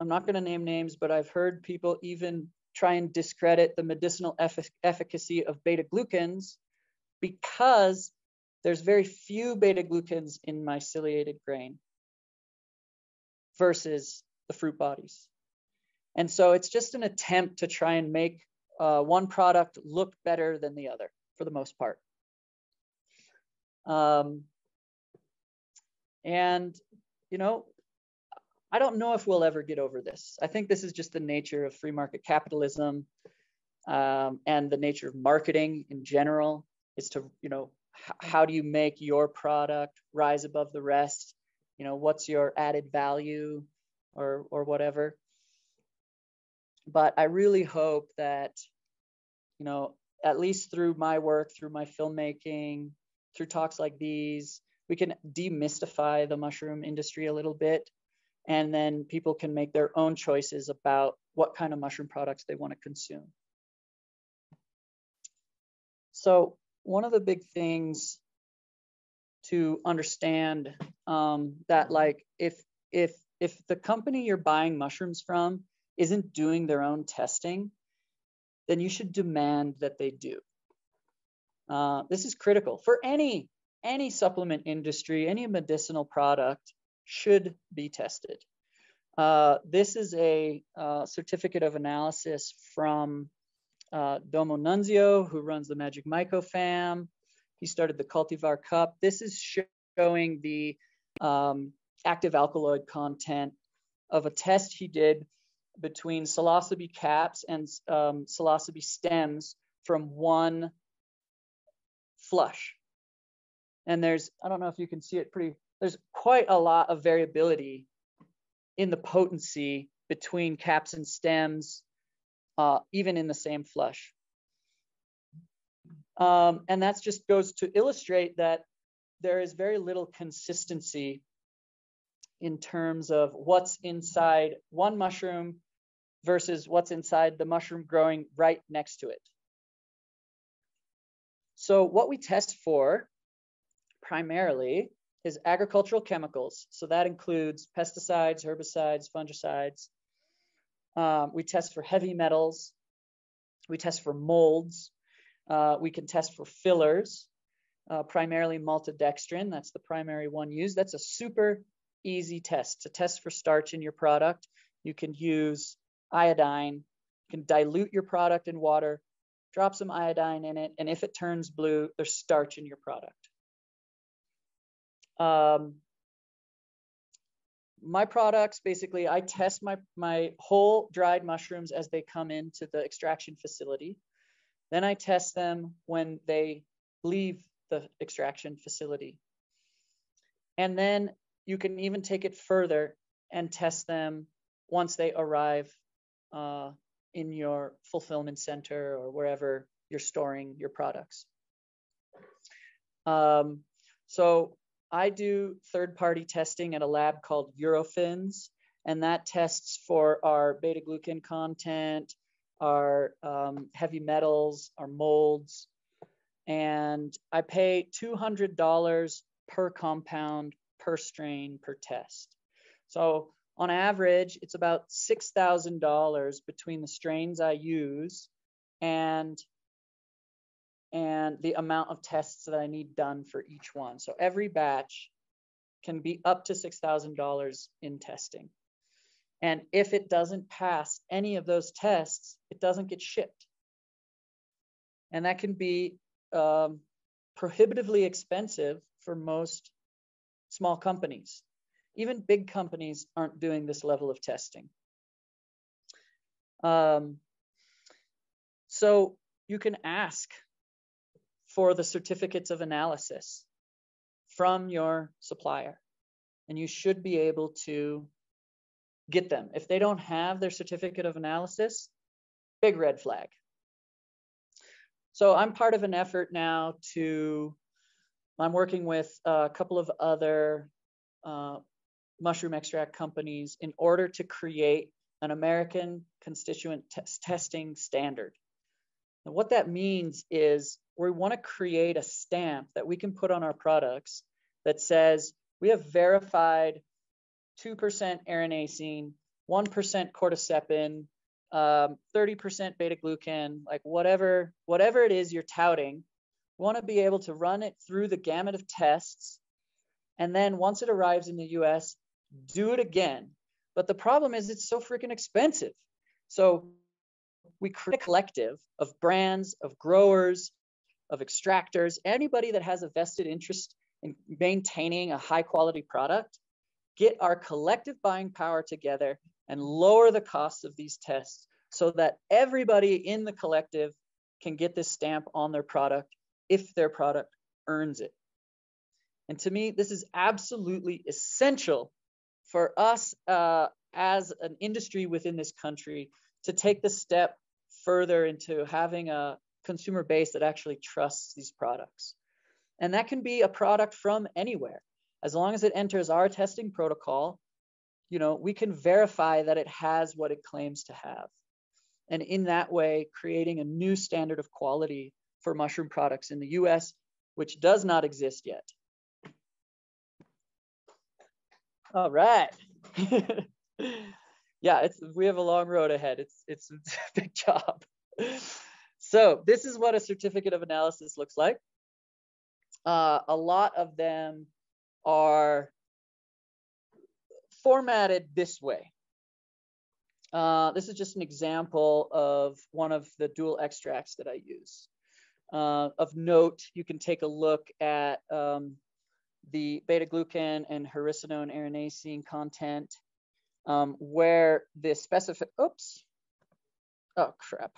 I'm not going to name names, but I've heard people even try and discredit the medicinal eff- efficacy of beta glucans because there's very few beta glucans in myceliated grain versus the fruit bodies. And so it's just an attempt to try and make uh, one product look better than the other for the most part. Um, and, you know, I don't know if we'll ever get over this. I think this is just the nature of free market capitalism um, and the nature of marketing in general is to, you know, how do you make your product rise above the rest? You know, what's your added value or, or whatever but I really hope that, you know, at least through my work, through my filmmaking, through talks like these, we can demystify the mushroom industry a little bit. And then people can make their own choices about what kind of mushroom products they want to consume. So, one of the big things to understand um, that, like, if if if the company you're buying mushrooms from isn't doing their own testing, then you should demand that they do. Uh, this is critical for any any supplement industry, any medicinal product should be tested. Uh, this is a uh, certificate of analysis from uh, Domo Nunzio, who runs the Magic Myco fam. He started the Cultivar Cup. This is showing the um, active alkaloid content of a test he did between psilocybe caps and um, psilocybe stems from one flush. And there's, I don't know if you can see it pretty, there's quite a lot of variability in the potency between caps and stems uh, even in the same flush. Um, and that just goes to illustrate that there is very little consistency in terms of what's inside one mushroom versus what's inside the mushroom growing right next to it. So what we test for primarily is agricultural chemicals. So that includes pesticides, herbicides, fungicides. Um, we test for heavy metals. We test for molds. Uh, we can test for fillers, uh, primarily maltodextrin. That's the primary one used. That's a super easy test to test for starch in your product. You can use iodine, you can dilute your product in water, drop some iodine in it, and if it turns blue, there's starch in your product. Um, my products, basically, I test my, my whole dried mushrooms as they come into the extraction facility. Then I test them when they leave the extraction facility. And then you can even take it further and test them once they arrive uh, in your fulfillment center or wherever you're storing your products. Um, so I do third party testing at a lab called Eurofins, and that tests for our beta glucan content, our um, heavy metals, our molds. And I pay $200 per compound, per strain, per test. So on average, it's about $6,000 between the strains I use and and the amount of tests that I need done for each one. So every batch can be up to $6,000 in testing. And if it doesn't pass any of those tests, it doesn't get shipped. And that can be um, prohibitively expensive for most small companies. Even big companies aren't doing this level of testing. Um, so you can ask for the certificates of analysis from your supplier. And you should be able to get them. If they don't have their certificate of analysis, big red flag. So I'm part of an effort now to, I'm working with a couple of other uh, mushroom extract companies in order to create an American constituent testing standard. And what that means is we want to create a stamp that we can put on our products that says we have verified 2% erinacine, 1% cordycepin, um, 30% beta glucan, like whatever, whatever it is you're touting, we want to be able to run it through the gamut of tests. And then once it arrives in the US, do it again. But the problem is it's so freaking expensive. So we create a collective of brands, of growers, of extractors, anybody that has a vested interest in maintaining a high quality product, get our collective buying power together and lower the costs of these tests so that everybody in the collective can get this stamp on their product if their product earns it. And to me, this is absolutely essential for us uh, as an industry within this country to take the step further into having a consumer base that actually trusts these products. And that can be a product from anywhere. As long as it enters our testing protocol, you know, we can verify that it has what it claims to have. And in that way, creating a new standard of quality for mushroom products in the US, which does not exist yet. All right. yeah, it's we have a long road ahead. It's it's, a big job. So this is what a certificate of analysis looks like. Uh, a lot of them are formatted this way. Uh, this is just an example of one of the dual extracts that I use. Uh, of note, you can take a look at um, the beta glucan and hericenone erinacine content, um, where the specific, oops, oh crap,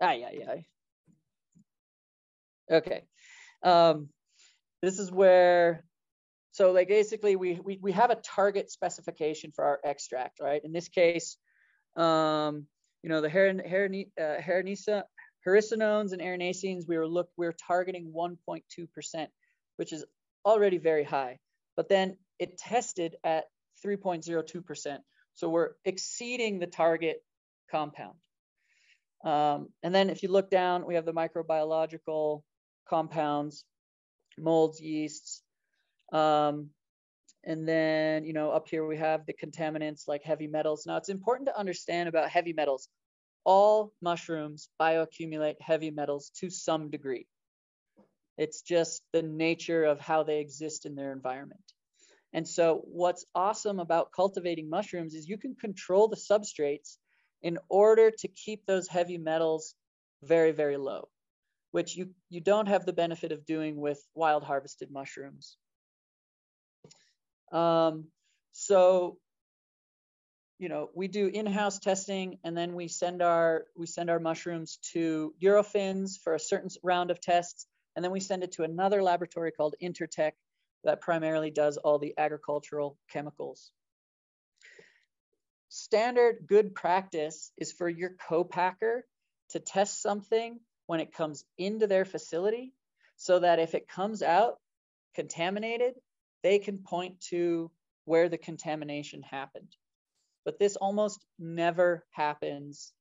Aye, aye, aye. Okay. Um, this is where, so like basically we, we, we have a target specification for our extract, right? In this case, um, you know, the heron, heron, uh, and erinacines, we were look, we were targeting 1.2%, which is already very high. But then it tested at 3.02%. So we're exceeding the target compound. Um, and then if you look down, we have the microbiological compounds, molds, yeasts. Um, and then, you know, up here we have the contaminants like heavy metals. Now it's important to understand about heavy metals. All mushrooms bioaccumulate heavy metals to some degree. It's just the nature of how they exist in their environment. And so what's awesome about cultivating mushrooms is you can control the substrates in order to keep those heavy metals very, very low, which you, you don't have the benefit of doing with wild harvested mushrooms. Um, so, you know, we do in-house testing and then we send our we send our mushrooms to Eurofins for a certain round of tests, and then we send it to another laboratory called Intertek that primarily does all the agricultural chemicals standard good practice is for your co-packer to test something when it comes into their facility so that if it comes out contaminated, they can point to where the contamination happened. But this almost never happens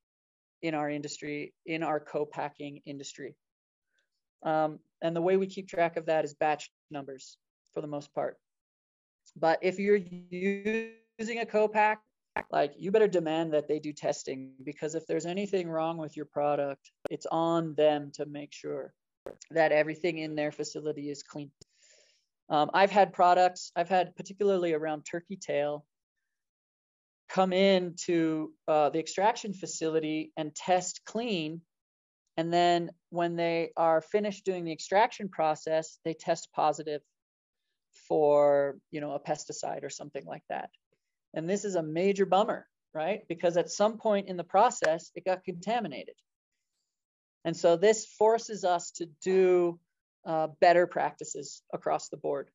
in our industry, in our co-packing industry. Um, and the way we keep track of that is batch numbers for the most part. But if you're using a co-pack like you better demand that they do testing because if there's anything wrong with your product, it's on them to make sure that everything in their facility is clean. Um, I've had products, I've had particularly around turkey tail, come in to uh, the extraction facility and test clean. And then when they are finished doing the extraction process, they test positive for, you know, a pesticide or something like that. And this is a major bummer, right? Because at some point in the process, it got contaminated. And so this forces us to do uh, better practices across the board.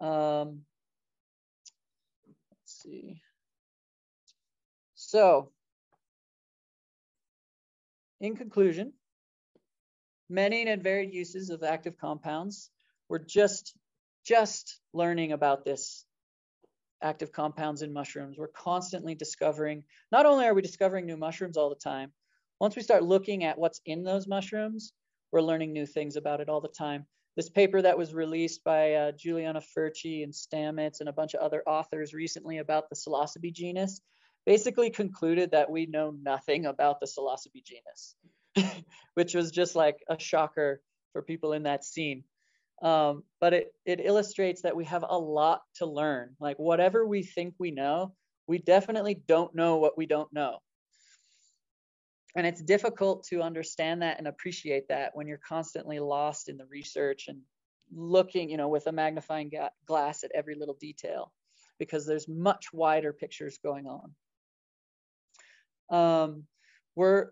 Um, let's see. So, in conclusion, many and varied uses of active compounds. We're just just learning about this active compounds in mushrooms. We're constantly discovering, not only are we discovering new mushrooms all the time, once we start looking at what's in those mushrooms, we're learning new things about it all the time. This paper that was released by uh, Juliana Furci and Stamets and a bunch of other authors recently about the psilocybe genus basically concluded that we know nothing about the psilocybe genus, which was just like a shocker for people in that scene. Um, but it, it illustrates that we have a lot to learn. Like whatever we think we know, we definitely don't know what we don't know. And it's difficult to understand that and appreciate that when you're constantly lost in the research and looking, you know, with a magnifying glass at every little detail, because there's much wider pictures going on. Um, we're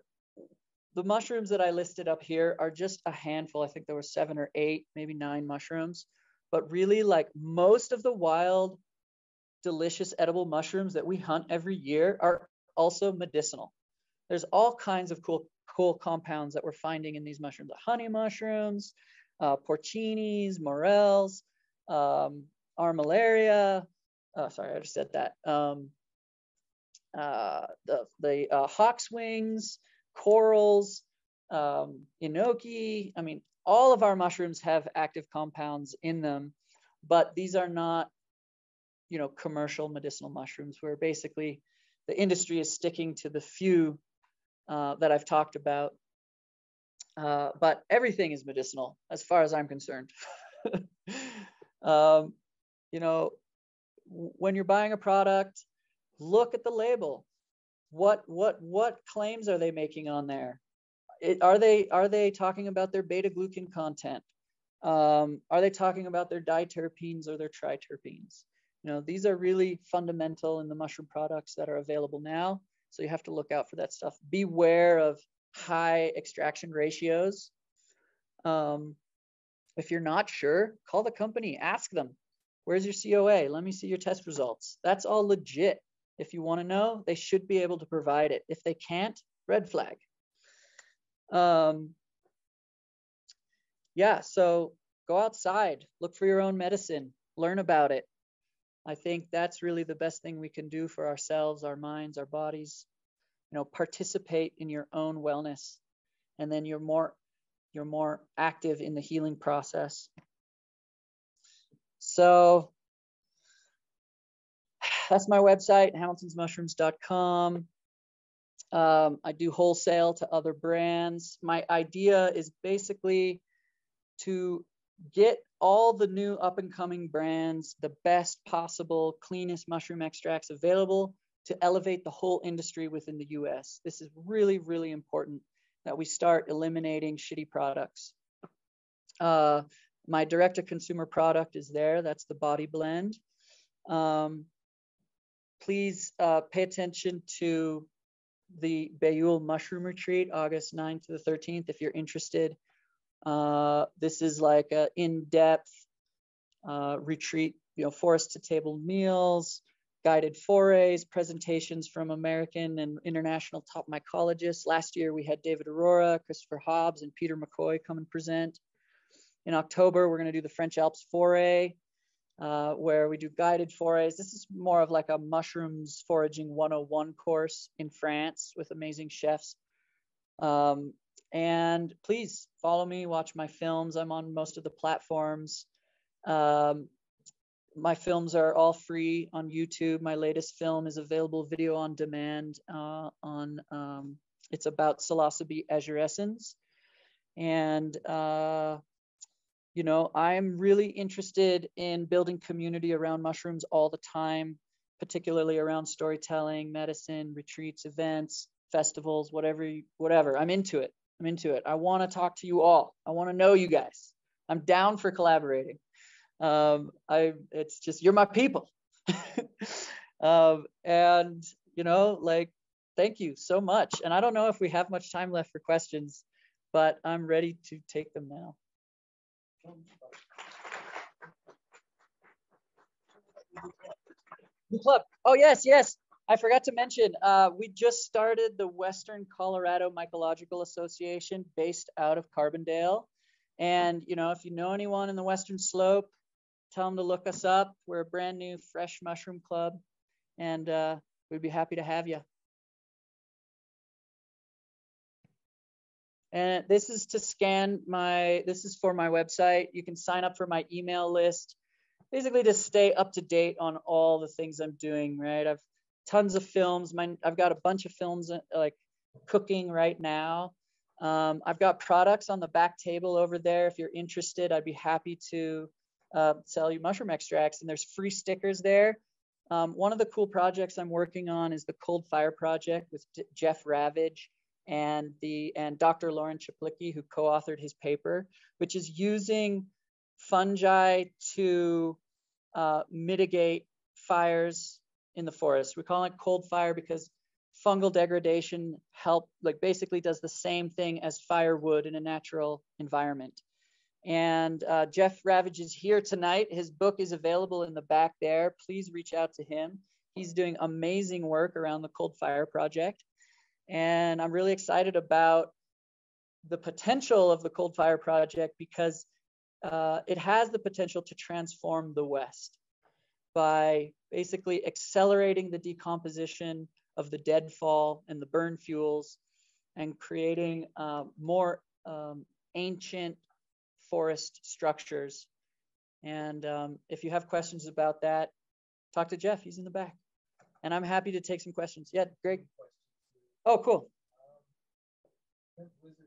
the mushrooms that I listed up here are just a handful. I think there were seven or eight, maybe nine mushrooms. But really, like most of the wild, delicious edible mushrooms that we hunt every year are also medicinal. There's all kinds of cool, cool compounds that we're finding in these mushrooms: the honey mushrooms, uh, porcinis, morels, um, armillaria. Oh, sorry, I just said that. Um, uh, the the uh, hawk's wings corals, um, enoki. I mean, all of our mushrooms have active compounds in them, but these are not, you know, commercial medicinal mushrooms where basically the industry is sticking to the few uh, that I've talked about. Uh, but everything is medicinal as far as I'm concerned. um, you know, when you're buying a product, look at the label what what what claims are they making on there? It, are they are they talking about their beta glucan content? Um, are they talking about their diterpenes or their triterpenes? You know, these are really fundamental in the mushroom products that are available now. So you have to look out for that stuff. Beware of high extraction ratios. Um, if you're not sure, call the company, ask them, where's your COA? Let me see your test results. That's all legit. If you want to know, they should be able to provide it. If they can't, red flag. Um, yeah, so go outside, look for your own medicine, learn about it. I think that's really the best thing we can do for ourselves, our minds, our bodies. You know, participate in your own wellness, and then you're more you're more active in the healing process. So that's my website, hamiltonsmushrooms.com. Um, I do wholesale to other brands. My idea is basically to get all the new up and coming brands, the best possible, cleanest mushroom extracts available to elevate the whole industry within the US. This is really, really important that we start eliminating shitty products. Uh, my direct to consumer product is there. That's the body blend. Um, please uh, pay attention to the Beyul Mushroom Retreat, August 9th to the 13th, if you're interested. Uh, this is like an in-depth uh, retreat, you know, forest to table meals, guided forays, presentations from American and international top mycologists. Last year we had David Arora, Christopher Hobbs, and Peter McCoy come and present. In October, we're going to do the French Alps foray, uh, where we do guided forays. This is more of like a mushrooms foraging 101 course in France with amazing chefs. Um, and please follow me, watch my films. I'm on most of the platforms. Um, my films are all free on YouTube. My latest film is available video on demand uh, on um, it's about psilocybe azurescens. And uh, you know, I'm really interested in building community around mushrooms all the time, particularly around storytelling, medicine, retreats, events, festivals, whatever, whatever. I'm into it. I'm into it. I want to talk to you all. I want to know you guys. I'm down for collaborating. Um, I, it's just you're my people. um, and you know, like, thank you so much. And I don't know if we have much time left for questions, but I'm ready to take them now. The club. Oh yes, yes. I forgot to mention, uh, we just started the Western Colorado Mycological Association based out of Carbondale. And, you know, if you know anyone in the Western Slope, tell them to look us up. We're a brand new fresh mushroom club, and uh, we'd be happy to have you. And this is to scan my, this is for my website. You can sign up for my email list, basically to stay up to date on all the things I'm doing, right? I've tons of films. My, I've got a bunch of films uh, like cooking right now. Um, I've got products on the back table over there. If you're interested, I'd be happy to uh, sell you mushroom extracts. And there's free stickers there. Um, one of the cool projects I'm working on is the Cold Fire Project with D Jeff Ravage and the and Dr. Lauren Czaplicki, who co-authored his paper, which is using fungi to uh, mitigate fires in the forest. We call it cold fire because fungal degradation help like basically does the same thing as firewood in a natural environment. And uh, Jeff Ravage is here tonight. His book is available in the back there. Please reach out to him. He's doing amazing work around the Cold Fire Project. And I'm really excited about the potential of the Cold Fire Project because uh, it has the potential to transform the West by basically accelerating the decomposition of the deadfall and the burn fuels and creating uh, more um, ancient forest structures. And um, if you have questions about that, talk to Jeff. He's in the back. And I'm happy to take some questions. Yeah, Greg. Oh, cool. Um,